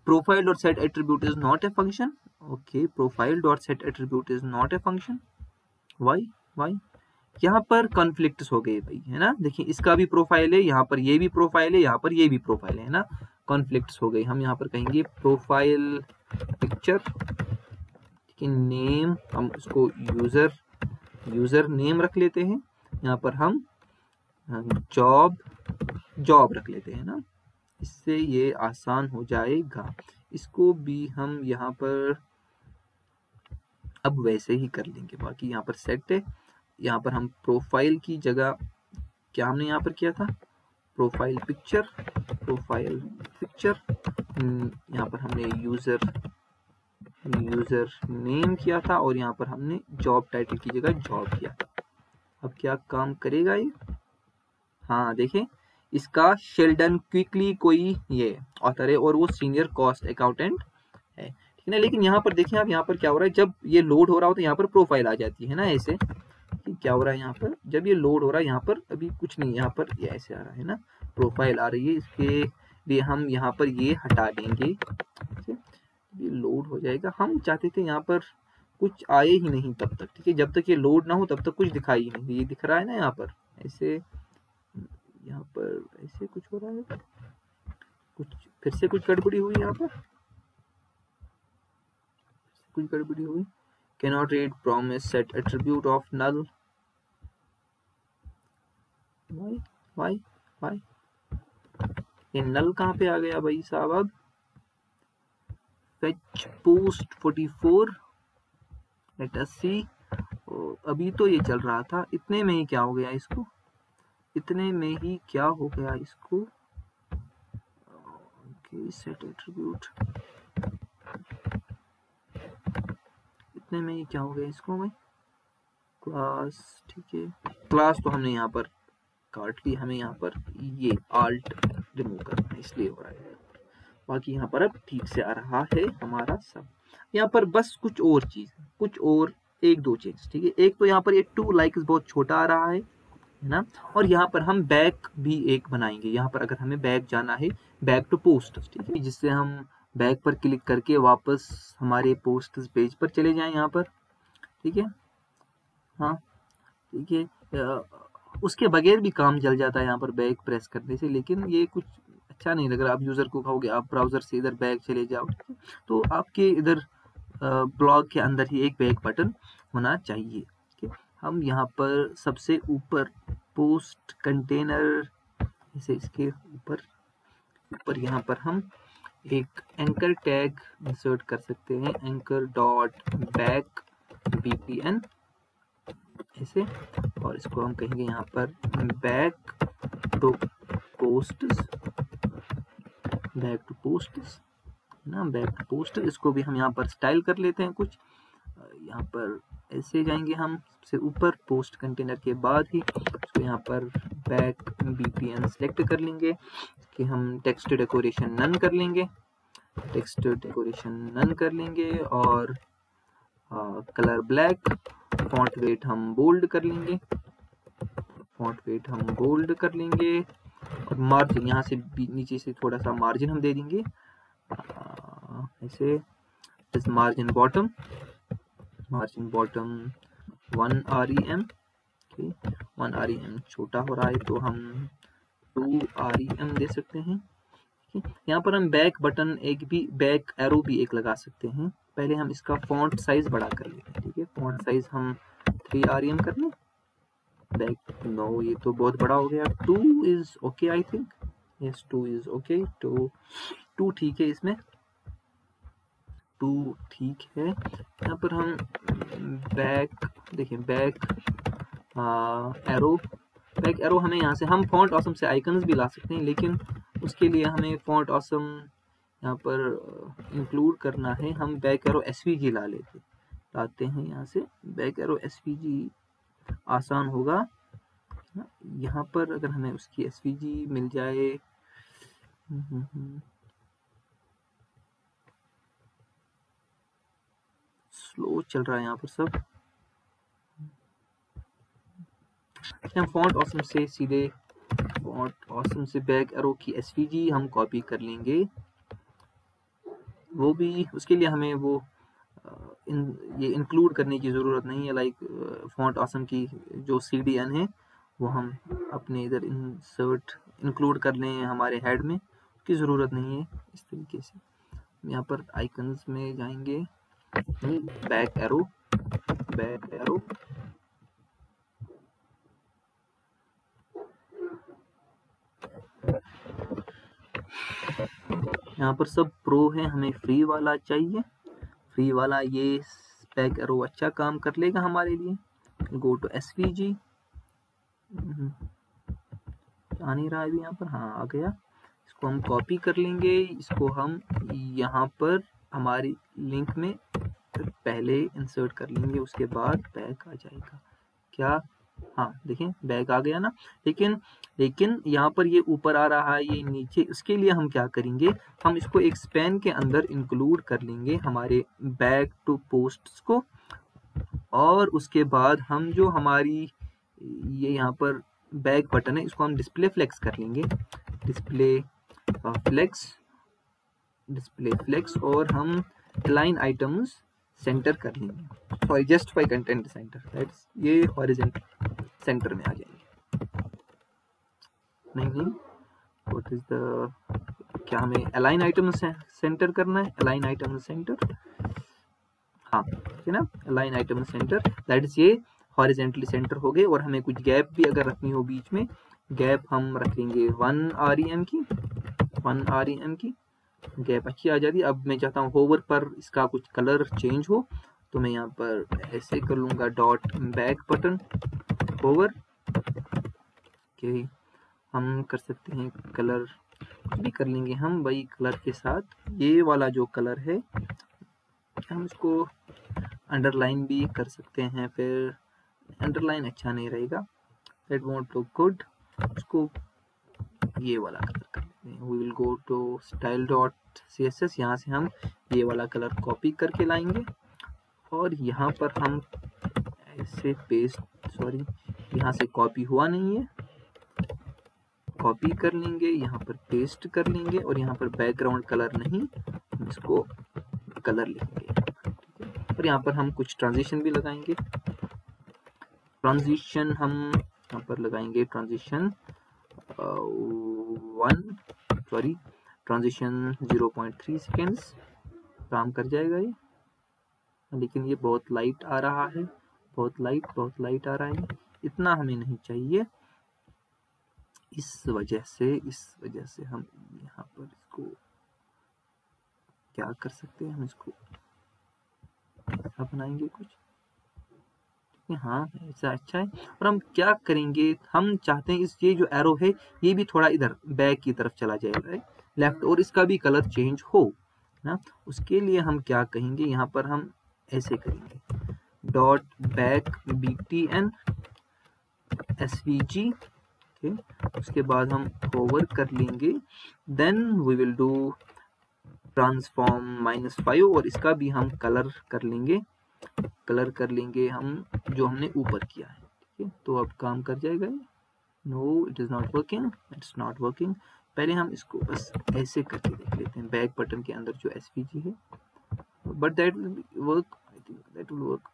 Profile dot set attribute is not a function okay profile dot set attribute is not a function why why यहाँ पर कॉन्फ्लिक्ट हो गए भाई, है ना? देखिए, इसका भी प्रोफ़ाइल है, यहाँ पर ये भी प्रोफ़ाइल है, यहाँ पर ये भी प्रोफ़ाइल है ना? कॉन्फ्लिक्ट हो गए। हम यहाँ पर कहेंगे प्रोफ़ाइल पिक्चर नेम हम उसको यूज़र यूज़र नेम रख लेते हैं। यहाँ पर हम जॉब जॉब रख लेते हैं ना? इससे ये आसान हो जाएगा। इसको भी हम यहाँ पर अब वैसे ही कर लेंगे। बाकी यहाँ पर सेट है। यहाँ पर हम प्रोफ़ाइल की जगह क्या हमने यहाँ पर किया था? प्रोफ़ाइल पिक्चर प्रोफ़ाइल पिक्चर यहाँ पर हमने यूज़र यूज़र नेम किया था और यहाँ पर हमने जॉब टाइटल की जगह जॉब किया था। अब क्या काम करेगा ये? हाँ देखें। इसका शेल्डन क्विकली कोई ये ऑथर है और वो सीनियर कॉस्ट अकाउंटेंट है, ठीक है लेकिन यहाँ पर देखें आप, यहाँ पर क्या हो रहा है? जब ये लोड हो रहा हो तो यहाँ पर प्रोफ़ाइल आ जाती है ना ऐसे। क्या हो रहा है यहाँ पर? जब ये लोड हो रहा है, यहाँ पर अभी कुछ नहीं, यहाँ पर ये ऐसे आ रहा है ना? प्रोफ़ाइल आ रही है, इसके लिए हम यहाँ पर ये हटा देंगे ये लोड हो जाएगा, हम चाहते थे यहाँ पर कुछ आए ही नहीं तब तक, ठीक है? जब तक ये लोड ना हो, तब तक कुछ दिखाई नहीं, ये दिख रहा है ना यहाँ पर, ऐसे यहाँ पर ऐसे कुछ हो रहा है। कुछ, फिर से कुछ गड़बड़ी हुई यहाँ पर? कुछ गड़बड़ी हुई? Cannot read, promise, set, attribute of null. Why? Why? Why? ये नल कहाँ पे आ गया भाई साहब अब? Fetch post 44 let us see. अभी तो ये चल रहा था। इतने में ही क्या हो गया इसको? इतने में ही क्या हो गया इसको? Set attribute. इतने में ही क्या हो गया इसको भाई? क्लास ठीक है। क्लास तो हमने यहाँ पर काट ली, हमें यहाँ पर ये आल्ट रिमूव करना है, इसलिए हो रहा है बाकी यहाँ पर अब ठीक से आ रहा है हमारा सब। यहाँ पर बस कुछ और चीज़, कुछ और, एक दो चीज़ ठीक है। एक तो यहाँ पर ये टू लाइक्स बहुत छोटा आ रहा है। है ना? और यहाँ पर हम बैक भी एक बनाएँगे। यहाँ पर अगर हमें बैक जाना है, बैक टू पोस्ट, ठीक है? जिससे हम बैक पर क्लिक करके वापस हमारे पोस्ट पेज पर चले जाएँ यहाँ पर, ठीक है? हाँ ठीक है। उसके बगैर भी काम चल जाता है यहाँ पर बैक प्रेस करने से, लेकिन ये कुछ अच्छा नहीं लग रहा। आप यूज़र को कहोगे, आप ब्राउज़र से इधर बैक चले जाओ तो आपके इधर ब्लॉग के अंदर ही एक बैक बटन होना चाहिए। हम यहाँ पर सबसे ऊपर पोस्ट कंटेनर जैसे इसके ऊपर ऊपर यहाँ पर हम एक एंकर टैग इंसर्ट कर सकते हैं एंकर डॉट बैक बीपीएन ऐसे, और इसको हम कहेंगे यहाँ पर back to post back to post ना बैक टू पोस्ट इसको भी हम यहाँ पर स्टाइल कर लेते हैं कुछ यहाँ पर ऐसे जाएँगे हम से ऊपर पोस्ट कंटेनर के बाद ही इसको यहाँ पर बैक बीपीएन सेलेक्ट कर लेंगे, कि हम टेक्स्ट डेकोरेशन नन कर लेंगे। टेक्स्ट डेकोरेशन नन कर लेंगे और कलर ब्लैक फॉन्ट वेट हम बोल्ड कर लेंगे। फॉन्ट वेट हम बोल्ड कर लेंगे और मार्जिन यहाँ से नीचे से थोड़ा सा मार्जिन हम दे देंगे। ऐसे margin bottom margin bottom one R E M one R E M छोटा हो रहा है तो हम टू आर ई एम दे सकते हैं यहाँ पर हम बैक बटन एक भी बैक एरो भी एक लगा सकते हैं। पहले हम इसका फॉन्ट साइज़ बड़ा कर लेते हैं, ठीक है? फॉन्ट साइज़ हम थ्री आर ई एम कर लें। बैक नो ये तो बहुत बड़ा हो गया। Two is okay I think yes two is okay two two ठीक है इसमें। टू ठीक है। यहाँ पर हम बैक, देखिए, बैक एरो बैक एरो हमें यहाँ से, हम फॉन्ट ऑसम से आइकन्स भी ला सकते हैं, लेकिन उसके लिए हमें फॉन्ट ऑसम यहाँ पर इंक्लूड करना है। हम बैक एरो एस ला लेते लाते हैं यहाँ से, बैक एरो एस आसान होगा। यहाँ पर अगर हमें उसकी एस मिल जाए स्लो चल रहा है यहाँ पर सब। फॉन्ट ऑसम से सीधे फॉन्ट ऑसम से बैक एरो की एस हम कॉपी कर लेंगे। वो भी, उसके लिए हमें वो इन, ये इंक्लूड करने की ज़रूरत नहीं है लाइक फॉन्ट ऑसम की जो सी डी एन है, वो हम अपने इधर इंसर्ट इंक्लूड कर लें हमारे हेड में, उसकी ज़रूरत नहीं है इस तरीके से। यहाँ पर आइकन्स में जाएँगे। बैक एरो बैक एरो यहाँ पर सब प्रो है, हमें फ्री वाला चाहिए। फ्री वाला ये स्पेक एरो अच्छा काम कर लेगा हमारे लिए। Go to S V G आ नहीं रहा है यहाँ पर। हाँ आ गया। इसको हम कॉपी कर लेंगे। इसको हम यहाँ पर हमारी लिंक में पहले इंसर्ट कर लेंगे, उसके बाद बैक आ जाएगा। क्या? हाँ देखें बैक आ गया ना? लेकिन लेकिन यहाँ पर ये ऊपर आ रहा है, ये नीचे, इसके लिए हम क्या करेंगे? हम इसको एक स्पेन के अंदर इंक्लूड कर लेंगे हमारे बैक टू पोस्ट को, और उसके बाद हम जो हमारी, ये यहाँ पर बैक बटन है, इसको हम डिस्प्ले फ्लेक्स कर लेंगे। डिस्प्ले फ्लेक्स डिस्प्ले फ्लेक्स और हम अलाइन आइटम्स सेंटर कर लेंगे। Sorry justify content centre that's ये हॉरिजेंटल सेंटर में आ जाएँगे। नहीं व्हाट इज़ द क्या हमें अलाइन आइटम सेंटर करना है? अलाइन आइटम सेंटर हाँ ठीक है ना? Align item centre that is ये हॉरिजेंटली सेंटर हो गए और हमें कुछ गैप भी अगर रखनी हो बीच में गैप हम रखेंगे वन आर e की वन आर e की। गैप अच्छी आ जाती। है अब मैं चाहता हूँ होवर पर इसका कुछ कलर चेंज हो तो मैं यहाँ पर ऐसे कर लूँगा डॉट बैक बटन होवर के हम कर सकते हैं कलर भी कर लेंगे हम वही कलर के साथ। ये वाला जो कलर है, हम इसको अंडरलाइन भी कर सकते हैं, फिर अंडरलाइन अच्छा नहीं रहेगा। इट वॉन्ट लुक गुड उसको ये वाला colour we will go to style dot C S S यहाँ से हम ये वाला कलर कॉपी करके लाएँगे। और यहाँ पर हम ऐसे पेस्ट सॉरी यहाँ से कॉपी हुआ नहीं है। कॉपी कर लेंगे, यहाँ पर पेस्ट कर लेंगे और यहाँ पर बैकग्राउंड कलर नहीं इसको कलर लेंगे। और यहाँ पर हम कुछ ट्रांजिशन भी लगाएँगे। ट्रांजिशन हम यहाँ पर लगाएँगे transition one sorry transition zero point three seconds काम कर जाएगा ये। लेकिन ये बहुत लाइट आ रहा है, बहुत लाइट बहुत लाइट आ रहा है। इतना हमें नहीं चाहिए। इस वजह से, इस वजह से हम यहाँ पर इसको क्या कर सकते हैं? हम इसको बनाएँगे कुछ। हाँ ऐसा अच्छा है। और हम क्या करेंगे? हम चाहते हैं इस, ये जो एरो है, ये भी थोड़ा इधर बैक की तरफ़ चला जाएगा लेफ़्ट और इसका भी कलर चेंज हो, ना? उसके लिए हम क्या कहेंगे? यहाँ पर हम ऐसे करेंगे। Dot back B T N S V G उसके बाद हम ओवर कर लेंगे। Then we will do transform minus five और इसका भी हम कलर कर लेंगे। कलर कर लेंगे हम जो हमने ऊपर किया है, ठीक है? तो अब काम कर जाएगा no it is not working it's not working पहले हम इसको बस ऐसे करके देख लेते हैं बैक बटन के अंदर जो एस है। But that will work I think that will work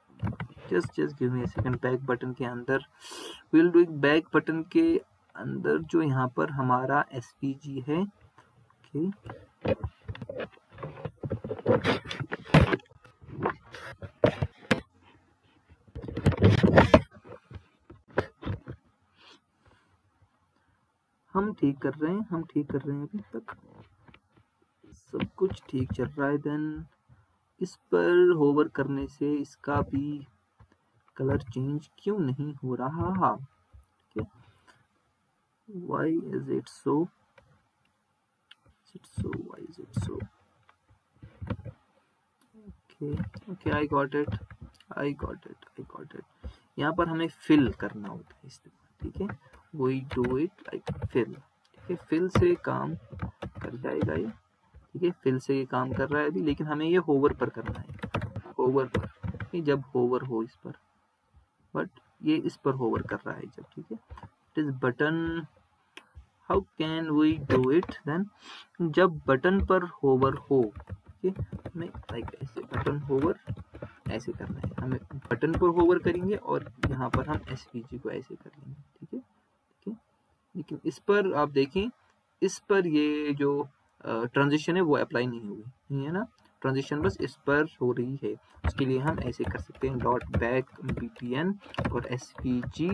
just just give me second back button के अंदर। विल डू बैक बटन के अंदर जो यहाँ पर हमारा एसपीजी है ओके okay. हम ठीक कर रहे हैं, हम ठीक कर रहे हैं अभी तक। सब कुछ ठीक चल रहा है देन इस पर होवर करने से इसका भी कलर चेंज क्यों नहीं हो रहा? ठीक है। Why is it so it so? Why is it so? Okay okay, i got it. I got it, i got it. यहाँ पर हमें फिल करना होता है इस्तेमाल, ठीक है? We do it like fill ठीक है फिल से काम कर जाएगा ये। ठीक है फिल से ये काम कर रहा है अभी, लेकिन हमें ये होवर पर करना है। होवर पर। जब होवर हो इस पर। बट ये इस पर होवर कर रहा है जब, ठीक है। It is button how can we do it then जब बटन पर होवर हो, ठीक है, हमें लाइक ऐसे बटन होवर ऐसे करना है। हमें बटन पर होवर करेंगे और यहाँ पर हम एस को ऐसे कर लेंगे। लेकिन इस पर आप देखें, इस पर ये जो ट्रांजिशन है वो अप्लाई नहीं हुई है ना? ट्रांजिशन बस इस पर हो रही है। उसके लिए हम ऐसे कर सकते हैं डॉट बैक बी और एस पी जी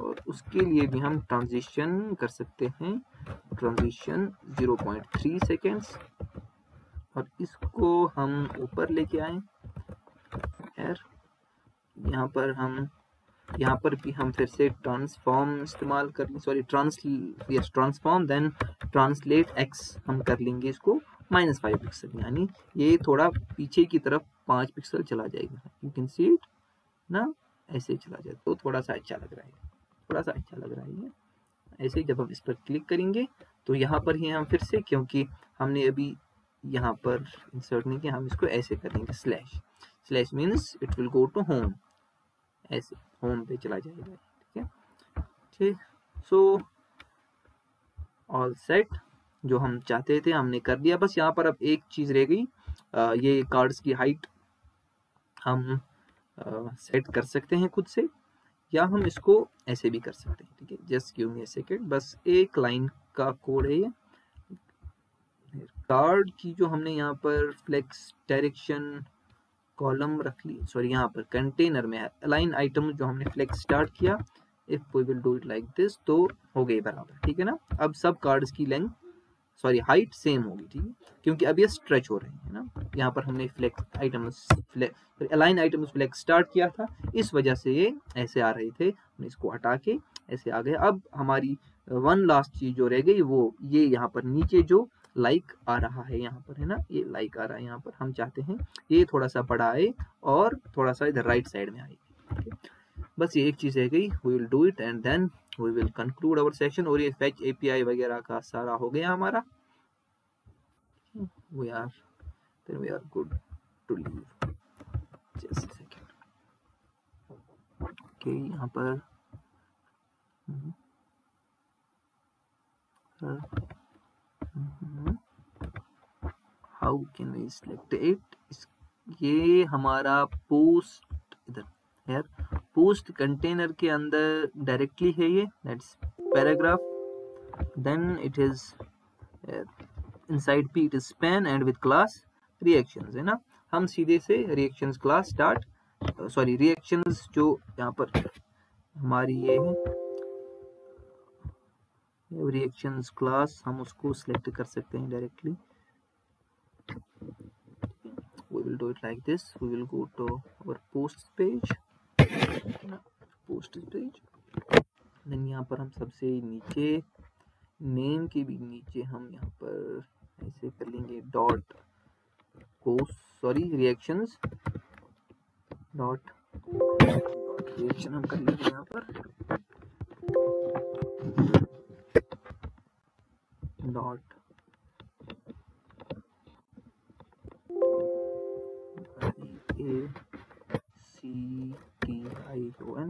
और उसके लिए भी हम ट्रांजिशन कर सकते हैं। ट्रांजिशन 0.3 सेकेंड्स और इसको हम ऊपर लेके आए। यहाँ पर हम यहाँ पर भी हम फिर से ट्रांसफॉर्म इस्तेमाल कर sorry trans yes transform then translate X हम कर लेंगे इसको माइनस फाइव पिक्सल यानी ये थोड़ा पीछे की तरफ़ पाँच पिक्सल चला जाएगा। यू कैन सी इट ना? ऐसे चला जाए तो थोड़ा सा अच्छा लग रहा है। थोड़ा सा अच्छा लग रहा है ऐसे जब हम इस पर क्लिक करेंगे तो यहाँ पर ही हम फिर से, क्योंकि हमने अभी यहाँ पर इंसर्ट नहीं किया, हम इसको ऐसे करेंगे slash slash means it will go to home ऐसे। होम पे चला जाएगा ठीक है? ठीक सो ऑल सेट जो हम चाहते थे हमने कर दिया। बस यहाँ पर अब एक चीज़ रह गई ये कार्ड्स की हाइट हम आ, सेट कर सकते हैं खुद से या हम इसको ऐसे भी कर सकते हैं ठीक है? जस्ट गिव मी सेकेंड बस एक लाइन का कोड है ये। कार्ड की जो हमने यहाँ पर फ्लेक्स डायरेक्शन कॉलम रख ली, सॉरी, यहाँ पर कंटेनर में अलाइन आइटम जो हमने फ्लेक्स स्टार्ट किया if we will do it like this तो हो गई बराबर, ठीक है ना? अब सब कार्ड्स की लेंथ सॉरी हाइट सेम होगी, ठीक है? क्योंकि अब ये स्ट्रेच हो रहे हैं ना? यहाँ पर हमने flex items align items flex start किया था, इस वजह से ये ऐसे आ रहे थे, हमने इसको हटा के ऐसे आ गए। अब हमारी वन लास्ट चीज़ जो रह गई, वो ये यहाँ पर नीचे जो लाइक आ रहा है यहाँ पर, है ना? ये लाइक आ रहा है यहाँ पर। हम चाहते हैं ये थोड़ा सा बड़ा आए और थोड़ा सा इधर राइट साइड में आएगी बस ये एक चीज़ रह गई। We will do it and then we will conclude our session और ये फेच एपीआई वगैरह का सारा हो गया हमारा। We are then we are good to leave just second okay यहाँ पर how can we select it ये हमारा पोस्ट इधर यार पोस्ट कंटेनर के अंदर डायरेक्टली है ये that's paragraph then it is inside P it is span and with class reactions है ना? हम सीधे से reactions class start sorry reactions जो यहाँ पर हमारी ये है रिएक्शंस क्लास हम उसको सिलेक्ट कर सकते हैं directly we will do it like this. We will go to our post page. Post page. Then यहाँ पर हम सबसे नीचे नेम के भी नीचे हम यहाँ पर ऐसे कर लेंगे dot post sorry reactions dot reaction हम कर लेंगे यहाँ पर. Dot A C T I O N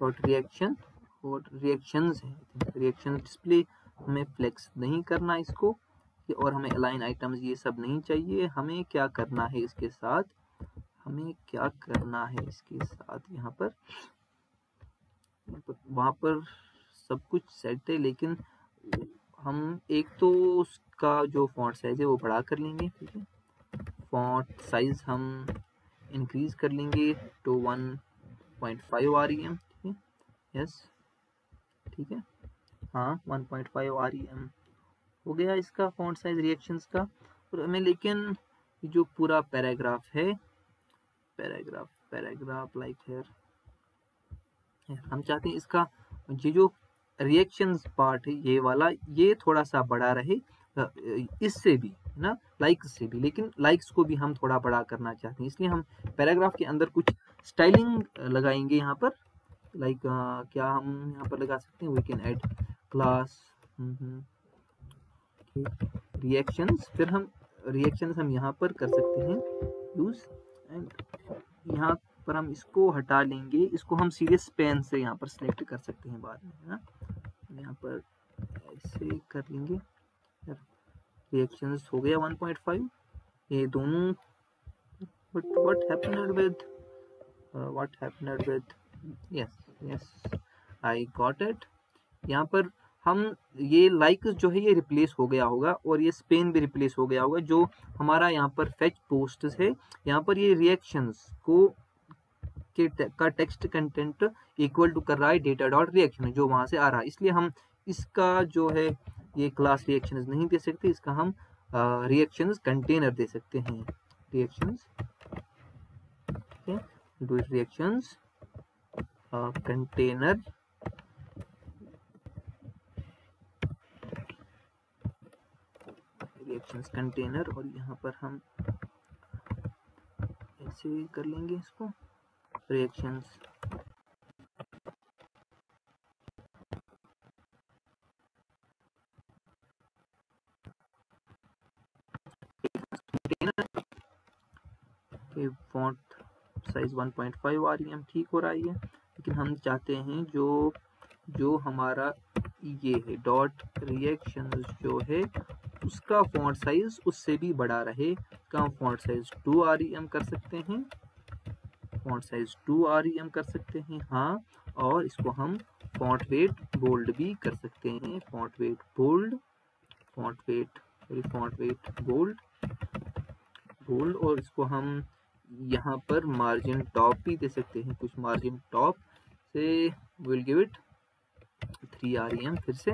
dot reaction और रिएक्शंस है? रिएक्शन डिस्प्ले हमें फ्लेक्स नहीं करना इसको और हमें अलाइन आइटम्स ये सब नहीं चाहिए। हमें क्या करना है इसके साथ? हमें क्या करना है इसके साथ? यहाँ पर वहाँ पर सब कुछ सेट है, लेकिन हम एक तो उसका जो फॉन्ट साइज़ है वो बढ़ा कर लेंगे, ठीक है? फॉन्ट साइज़ हम इंक्रीज कर लेंगे टू वन पॉइंट फाइव आ रही है, ठीक है? यस ठीक है? हाँ one point five R E M हो गया इसका फॉन्ट साइज़ रिएक्शंस का। और हमें लेकिन जो पूरा पैराग्राफ है पैराग्राफ पैराग्राफ लाइक हेयर हम चाहते हैं इसका, ये जो रिएक्शंस पार्ट है, ये वाला, ये थोड़ा सा बड़ा रहे। इससे भी है ना? लाइक्स से भी। लेकिन लाइक्स को भी हम थोड़ा बड़ा करना चाहते हैं। इसलिए हम पैराग्राफ के अंदर कुछ स्टाइलिंग लगाएँगे यहाँ पर। लाइक like, क्या हम यहाँ पर लगा सकते हैं? We can add class reactions फिर हम रिएक्शंस हम यहाँ पर कर सकते हैं। यूज़ एंड यहाँ पर हम इसको हटा लेंगे। इसको हम सीधे स्पेन से यहाँ पर सिलेक्ट कर सकते हैं बाद में है ना? यहाँ पर ऐसे कर लेंगे। रिएक्शंस हो गया 1.5 ये दोनों what happened with uh, what happened with yes yes I got it यहाँ पर हम ये लाइक जो है ये रिप्लेस हो गया होगा और ये स्पेन भी रिप्लेस हो गया होगा जो हमारा यहाँ पर फेच पोस्ट है। यहाँ पर ये रिएक्शंस को के का टेक्स्ट कंटेंट इक्वल टू कर रहा है डेटा डॉट रिएक्शन जो वहाँ से आ रहा है। इसलिए हम इसका जो है ये क्लास रिएक्शंस नहीं दे सकते, इसका हम रिएक्शंस कंटेनर दे सकते हैं। It reactions container reactions container और यहाँ पर हम ऐसे कर लेंगे इसको। रिएक्शंस फॉन्ट साइज़ 1.5 आ रही है ठीक हो रहा है लेकिन हम चाहते हैं जो जो हमारा ये है डॉट रिएक्शन जो है, उसका फॉन्ट साइज़ उससे भी बड़ा रहे। कम फॉन्ट साइज़ टू आर कर सकते हैं। फॉन्ट साइज़ टू आर कर सकते हैं हाँ। और इसको हम फॉन्ट वेट बोल्ड भी कर सकते हैं। Font weight bold font weight sorry font weight bold bold और इसको हम यहाँ पर मार्जिन टॉप भी दे सकते हैं। कुछ मार्जिन टॉप से will give it three R M फिर से।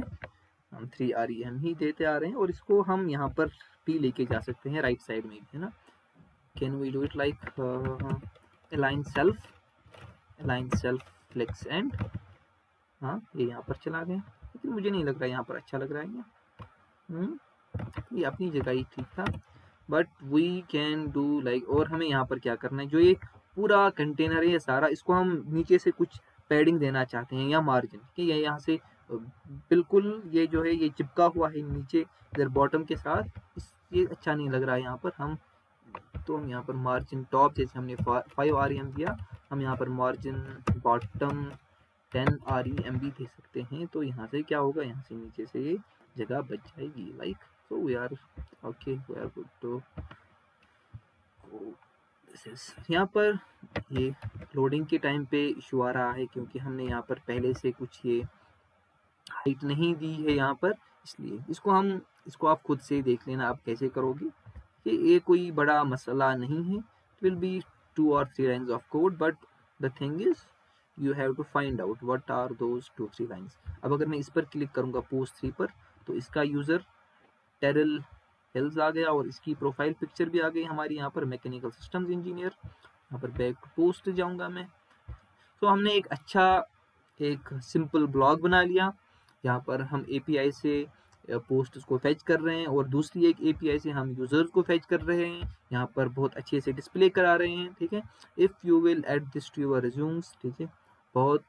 हम थ्री आर एम ही देते आ रहे हैं और इसको हम यहाँ पर भी लेके जा सकते हैं राइट साइड में भी है ना? Can we do it like align self align self flex and हाँ ये यहाँ पर चला गया। लेकिन मुझे नहीं लग रहा है यहाँ पर अच्छा लग रहा है। हम्म, ये अपनी जगह ही ठीक था। But we can do like और हमें यहाँ पर क्या करना है? जो ये पूरा कंटेनर है, ये सारा, इसको हम नीचे से कुछ पैडिंग देना चाहते हैं या मार्जिन ठीक है? यहाँ से, बिल्कुल ये जो है, ये चिपका हुआ है नीचे, इधर बॉटम के साथ, इस, ये अच्छा नहीं लग रहा है यहाँ पर। हम तो हम यहाँ पर मार्जिन टॉप जैसे हमने फाइव आर एम दिया, हम यहाँ पर margin bottom ten R E M भी दे सकते हैं। तो यहाँ से क्या होगा? यहाँ से नीचे से ये जगह बच जाएगी like so we are, okay, we are good to यहाँ पर ये लोडिंग के टाइम पे इशू आ रहा है क्योंकि हमने यहाँ पर पहले से कुछ ये हाइट नहीं दी है यहाँ पर, इसलिए इसको हम, इसको आप खुद से देख लेना, आप कैसे करोगे? कि ये कोई बड़ा मसला नहीं है इट विल बी टू और three lines of code but the thing is you have to find out what are those two three lines अब अगर मैं इस पर क्लिक करूँगा पोस्ट थ्री पर तो इसका यूज़र टेरल हिल्स आ गया और इसकी प्रोफ़ाइल पिक्चर भी आ गई हमारी यहाँ पर मैकेनिकल सिस्टम्स इंजीनियर यहाँ पर बैक पोस्ट जाऊँगा मैं। तो हमने एक अच्छा एक सिंपल ब्लॉग बना लिया। यहाँ पर हम API से पोस्ट को फैच कर रहे हैं और दूसरी एक API से हम यूज़र्स को फैच कर रहे हैं। यहाँ पर बहुत अच्छे से डिस्प्ले करा रहे हैं, ठीक है? If you will add this to your resumes ठीक है? बहुत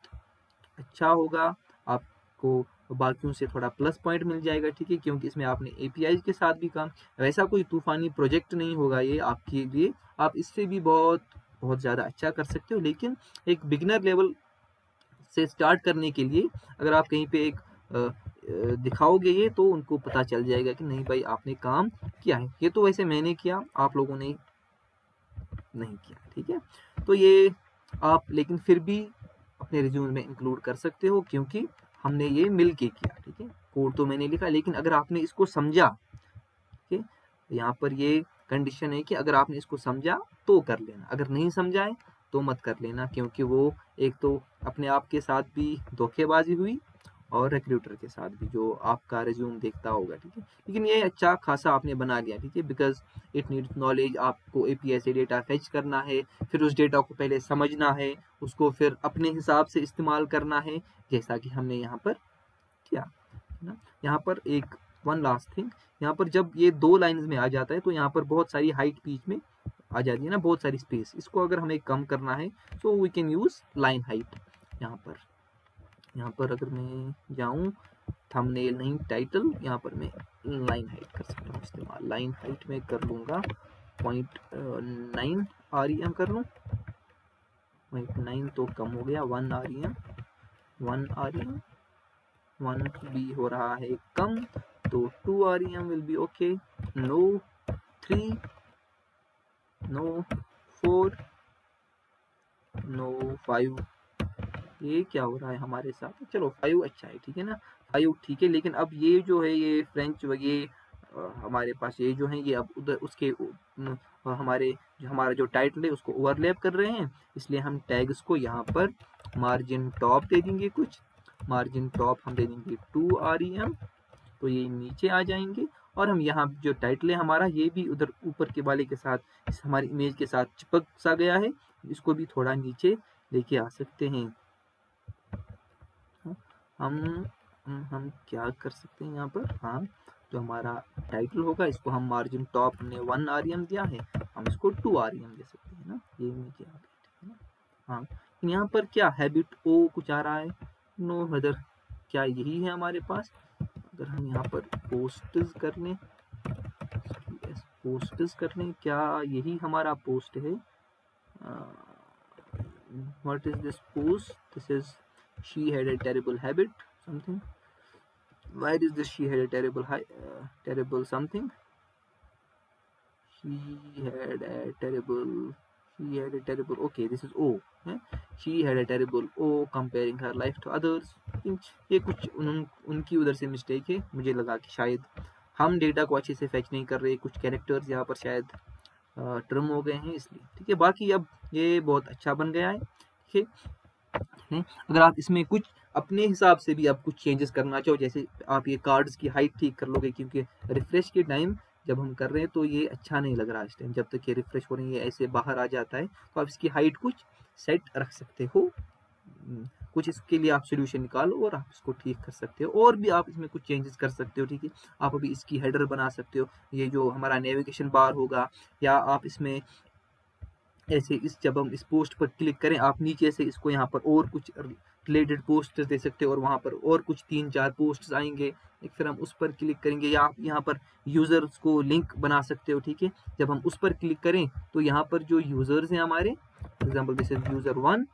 अच्छा होगा। आपको बाकियों से थोड़ा प्लस पॉइंट मिल जाएगा, ठीक है? क्योंकि इसमें आपने एपीआई के साथ भी काम, वैसा कोई तूफानी प्रोजेक्ट नहीं होगा ये आपके लिए। आप इससे भी बहुत बहुत ज़्यादा अच्छा कर सकते हो, लेकिन एक बिगनर लेवल से स्टार्ट करने के लिए अगर आप कहीं पे एक दिखाओगे ये तो उनको पता चल जाएगा कि नहीं भाई, आपने काम किया है। ये तो वैसे मैंने किया, आप लोगों ने नहीं किया, ठीक है? तो ये आप लेकिन फिर भी अपने रिज्यूम में इंक्लूड कर सकते हो, क्योंकि हमने ये मिल के किया, ठीक है? कोड तो मैंने लिखा, लेकिन अगर आपने इसको समझा, ठीक है? यहाँ पर ये कंडीशन है कि अगर आपने इसको समझा तो कर लेना। अगर नहीं समझाए तो मत कर लेना, क्योंकि वो एक तो अपने आप के साथ भी धोखेबाजी हुई और रिक्रूटर के साथ भी, जो आपका रिज्यूम देखता होगा, ठीक है? लेकिन ये अच्छा खासा आपने बना लिया, ठीक है? बिकॉज़ इट नीड्स नॉलेज आपको ए पी से डेटा फेच करना है, फिर उस डेटा को पहले समझना है, उसको फिर अपने हिसाब से इस्तेमाल करना है, जैसा कि हमने यहाँ पर किया ना? यहाँ पर एक वन लास्ट थिंग यहाँ पर जब ये दो लाइंस में आ जाता है तो यहाँ पर बहुत सारी हाइट बीच में आ जाती है ना, बहुत सारी स्पेस इसको अगर हमें कम करना है तो we can use line height यहाँ पर। यहाँ पर अगर मैं जाऊँ थंबनेल नहीं टाइटल यहाँ पर मैं लाइन हाइट कर सकता हूँ इस्तेमाल। लाइन हाइट में कर लूँगा। Point nine R E M कर लूँ। पॉइंट नाइन तो कम हो गया one R E M one R E M one भी हो रहा है कम तो two R E M will be okay no three no four no five ये क्या हो रहा है हमारे साथ? चलो फाइव अच्छा है, ठीक है ना? फाइव ठीक है, लेकिन अब ये जो है ये फ्रेंच ये हमारे पास ये जो है, ये अब उधर उसके हमारे जो, हमारा जो टाइटल है, उसको ओवरलैप कर रहे हैं। इसलिए हम टैग्स को यहाँ पर मार्जिन टॉप दे देंगे कुछ। मार्जिन टॉप हम दे देंगे टू आर ई एम तो ये नीचे आ जाएँगे। और हम यहाँ जो टाइटल है हमारा, ये भी उधर ऊपर के वाले के साथ, इस हमारी इमेज के साथ चिपक सा गया है। इसको भी थोड़ा नीचे लेके आ सकते हैं। हम हम क्या कर सकते हैं यहाँ पर? हाँ जो हमारा टाइटल होगा, इसको हम मार्जिन टॉप हमने वन आर दिया है, हम इसको टू आर दे सकते हैं ना? ये गया ठीक है ना? हाँ यहाँ पर क्या हैबिट ओ कुछ आ रहा है? नो अदर क्या यही है हमारे पास? अगर हम यहाँ पर पोस्ट कर लें पोस्ट कर लें क्या यही हमारा पोस्ट है? What is this post this is she had a terrible habit something why is this she had a terrible high uh, terrible something she had a terrible she had a terrible okay this is o eh? she had a terrible o comparing her life to others ये कुछ उन, उनकी उधर से mistake है मुझे लगा कि शायद हम डेटा को अच्छे से फैच नहीं कर रहे कुछ कैरेक्टर्स यहाँ पर शायद टर्म हो गए हैं इसलिए ठीक है बाकी अब ये बहुत अच्छा बन गया है ठीक है अगर आप इसमें कुछ अपने हिसाब से भी आप कुछ चेंजेस करना चाहो, जैसे आप ये कार्ड्स की हाइट ठीक कर लोगे, क्योंकि रिफ्रेश के टाइम जब हम कर रहे हैं तो ये अच्छा नहीं लग रहा इस टाइम जब तक ये रिफ्रेश हो रही है, ऐसे बाहर आ जाता है तो आप इसकी हाइट कुछ सेट रख सकते हो। कुछ इसके लिए आप सोल्यूशन निकालो और आप इसको ठीक कर सकते हो, और भी आप इसमें कुछ चेंजेस कर सकते हो, ठीक है? आप अभी इसकी हेडर बना सकते हो, ये जो हमारा नेविगेशन बार होगा, या आप इसमें ऐसे इस जब हम इस पोस्ट पर क्लिक करें, आप नीचे से इसको यहाँ पर और कुछ रिलेटेड पोस्ट दे सकते हो और वहाँ पर और कुछ तीन चार पोस्ट आएँगे। एक फिर हम उस पर क्लिक करेंगे या आप यहाँ पर यूज़र्स को लिंक बना सकते हो, ठीक है? जब हम उस पर क्लिक करें तो यहाँ पर जो यूज़र्स हैं हमारे example is user one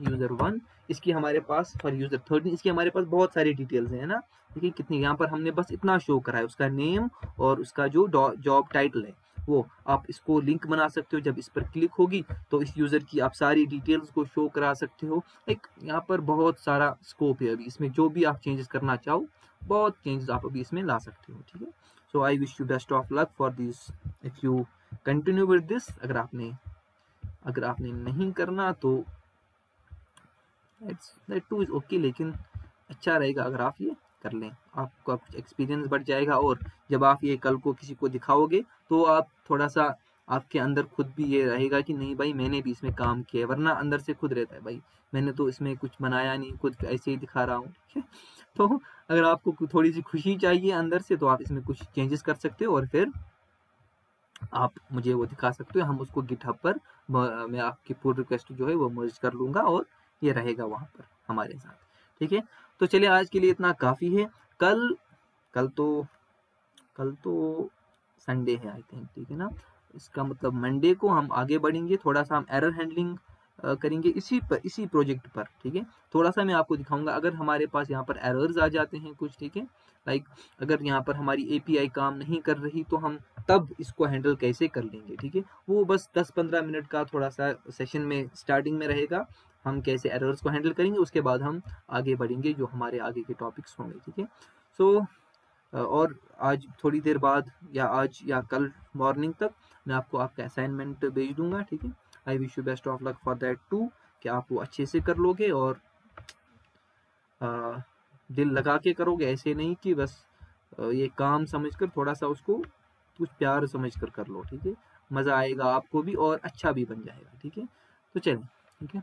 user one इसकी हमारे पास फॉर यूज़र थर्टीन इसकी हमारे पास बहुत सारी डिटेल्स हैं ना? देखिए कितनी, यहाँ पर हमने बस इतना शो करा है, उसका नेम और उसका जो जॉब टाइटल है। वो आप इसको लिंक बना सकते हो। जब इस पर क्लिक होगी तो इस यूज़र की आप सारी डिटेल्स को शो करा सकते हो। एक यहाँ पर बहुत सारा स्कोप है अभी। इसमें जो भी आप चेंजेस करना चाहो, बहुत चेंजेस आप अभी इसमें ला सकते हो, ठीक है? So I wish you best of luck for this if you continue with this अगर आपने अगर आपने नहीं करना तो दैट टू इज़ ओके लेकिन अच्छा रहेगा अगर आप ये कर लें। आपका कुछ एक्सपीरियंस बढ़ जाएगा और जब आप ये कल को किसी को दिखाओगे तो आप थोड़ा सा आपके अंदर खुद भी ये रहेगा कि नहीं भाई, मैंने भी इसमें काम किया वरना अंदर से खुद रहता है भाई। मैंने तो इसमें कुछ बनाया नहीं, खुद ऐसे ही दिखा रहा हूँ, ठीक है? तो अगर आपको थोड़ी सी खुशी चाहिए अंदर से तो आप इसमें कुछ चेंजेस कर सकते हो और फिर आप मुझे वो दिखा सकते हो। हम उसको गिटहब पर मैं आपकी पुल रिक्वेस्ट जो है वो मर्ज कर लूँगा और ये रहेगा वहाँ पर हमारे साथ, ठीक है? तो चलिए आज के लिए इतना काफ़ी है। कल कल तो कल तो संडे है आई थिंक ठीक है ना? इसका मतलब मंडे को हम आगे बढ़ेंगे, थोड़ा सा हम एरर हैंडलिंग करेंगे इसी पर इसी प्रोजेक्ट पर, ठीक है? थोड़ा सा मैं आपको दिखाऊँगा, अगर हमारे पास यहाँ पर एरर्स आ जाते हैं कुछ, ठीक है? लाइक अगर यहाँ पर हमारी एपीआई काम नहीं कर रही तो हम तब इसको हैंडल कैसे कर लेंगे, ठीक है? वो बस 10-15 मिनट का थोड़ा सा सेशन में स्टार्टिंग में रहेगा। हम कैसे एरर्स को हैंडल करेंगे उसके बाद हम आगे बढ़ेंगे जो हमारे आगे के टॉपिक्स होंगे ठीक है? सो और आज थोड़ी देर बाद या आज या कल मॉर्निंग तक मैं आपको आपका असाइनमेंट भेज दूँगा ठीक है? I wish you best of luck for that too कि आप वो अच्छे से कर लोगे और आ, दिल लगा के करोगे ऐसे नहीं कि बस ये काम समझकर थोड़ा सा उसको कुछ प्यार समझ कर कर लो ठीक है? मज़ा आएगा आपको भी और अच्छा भी बन जाएगा ठीक है? तो चलिए ठीक है?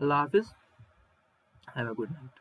Allah Hafiz. Have a good night.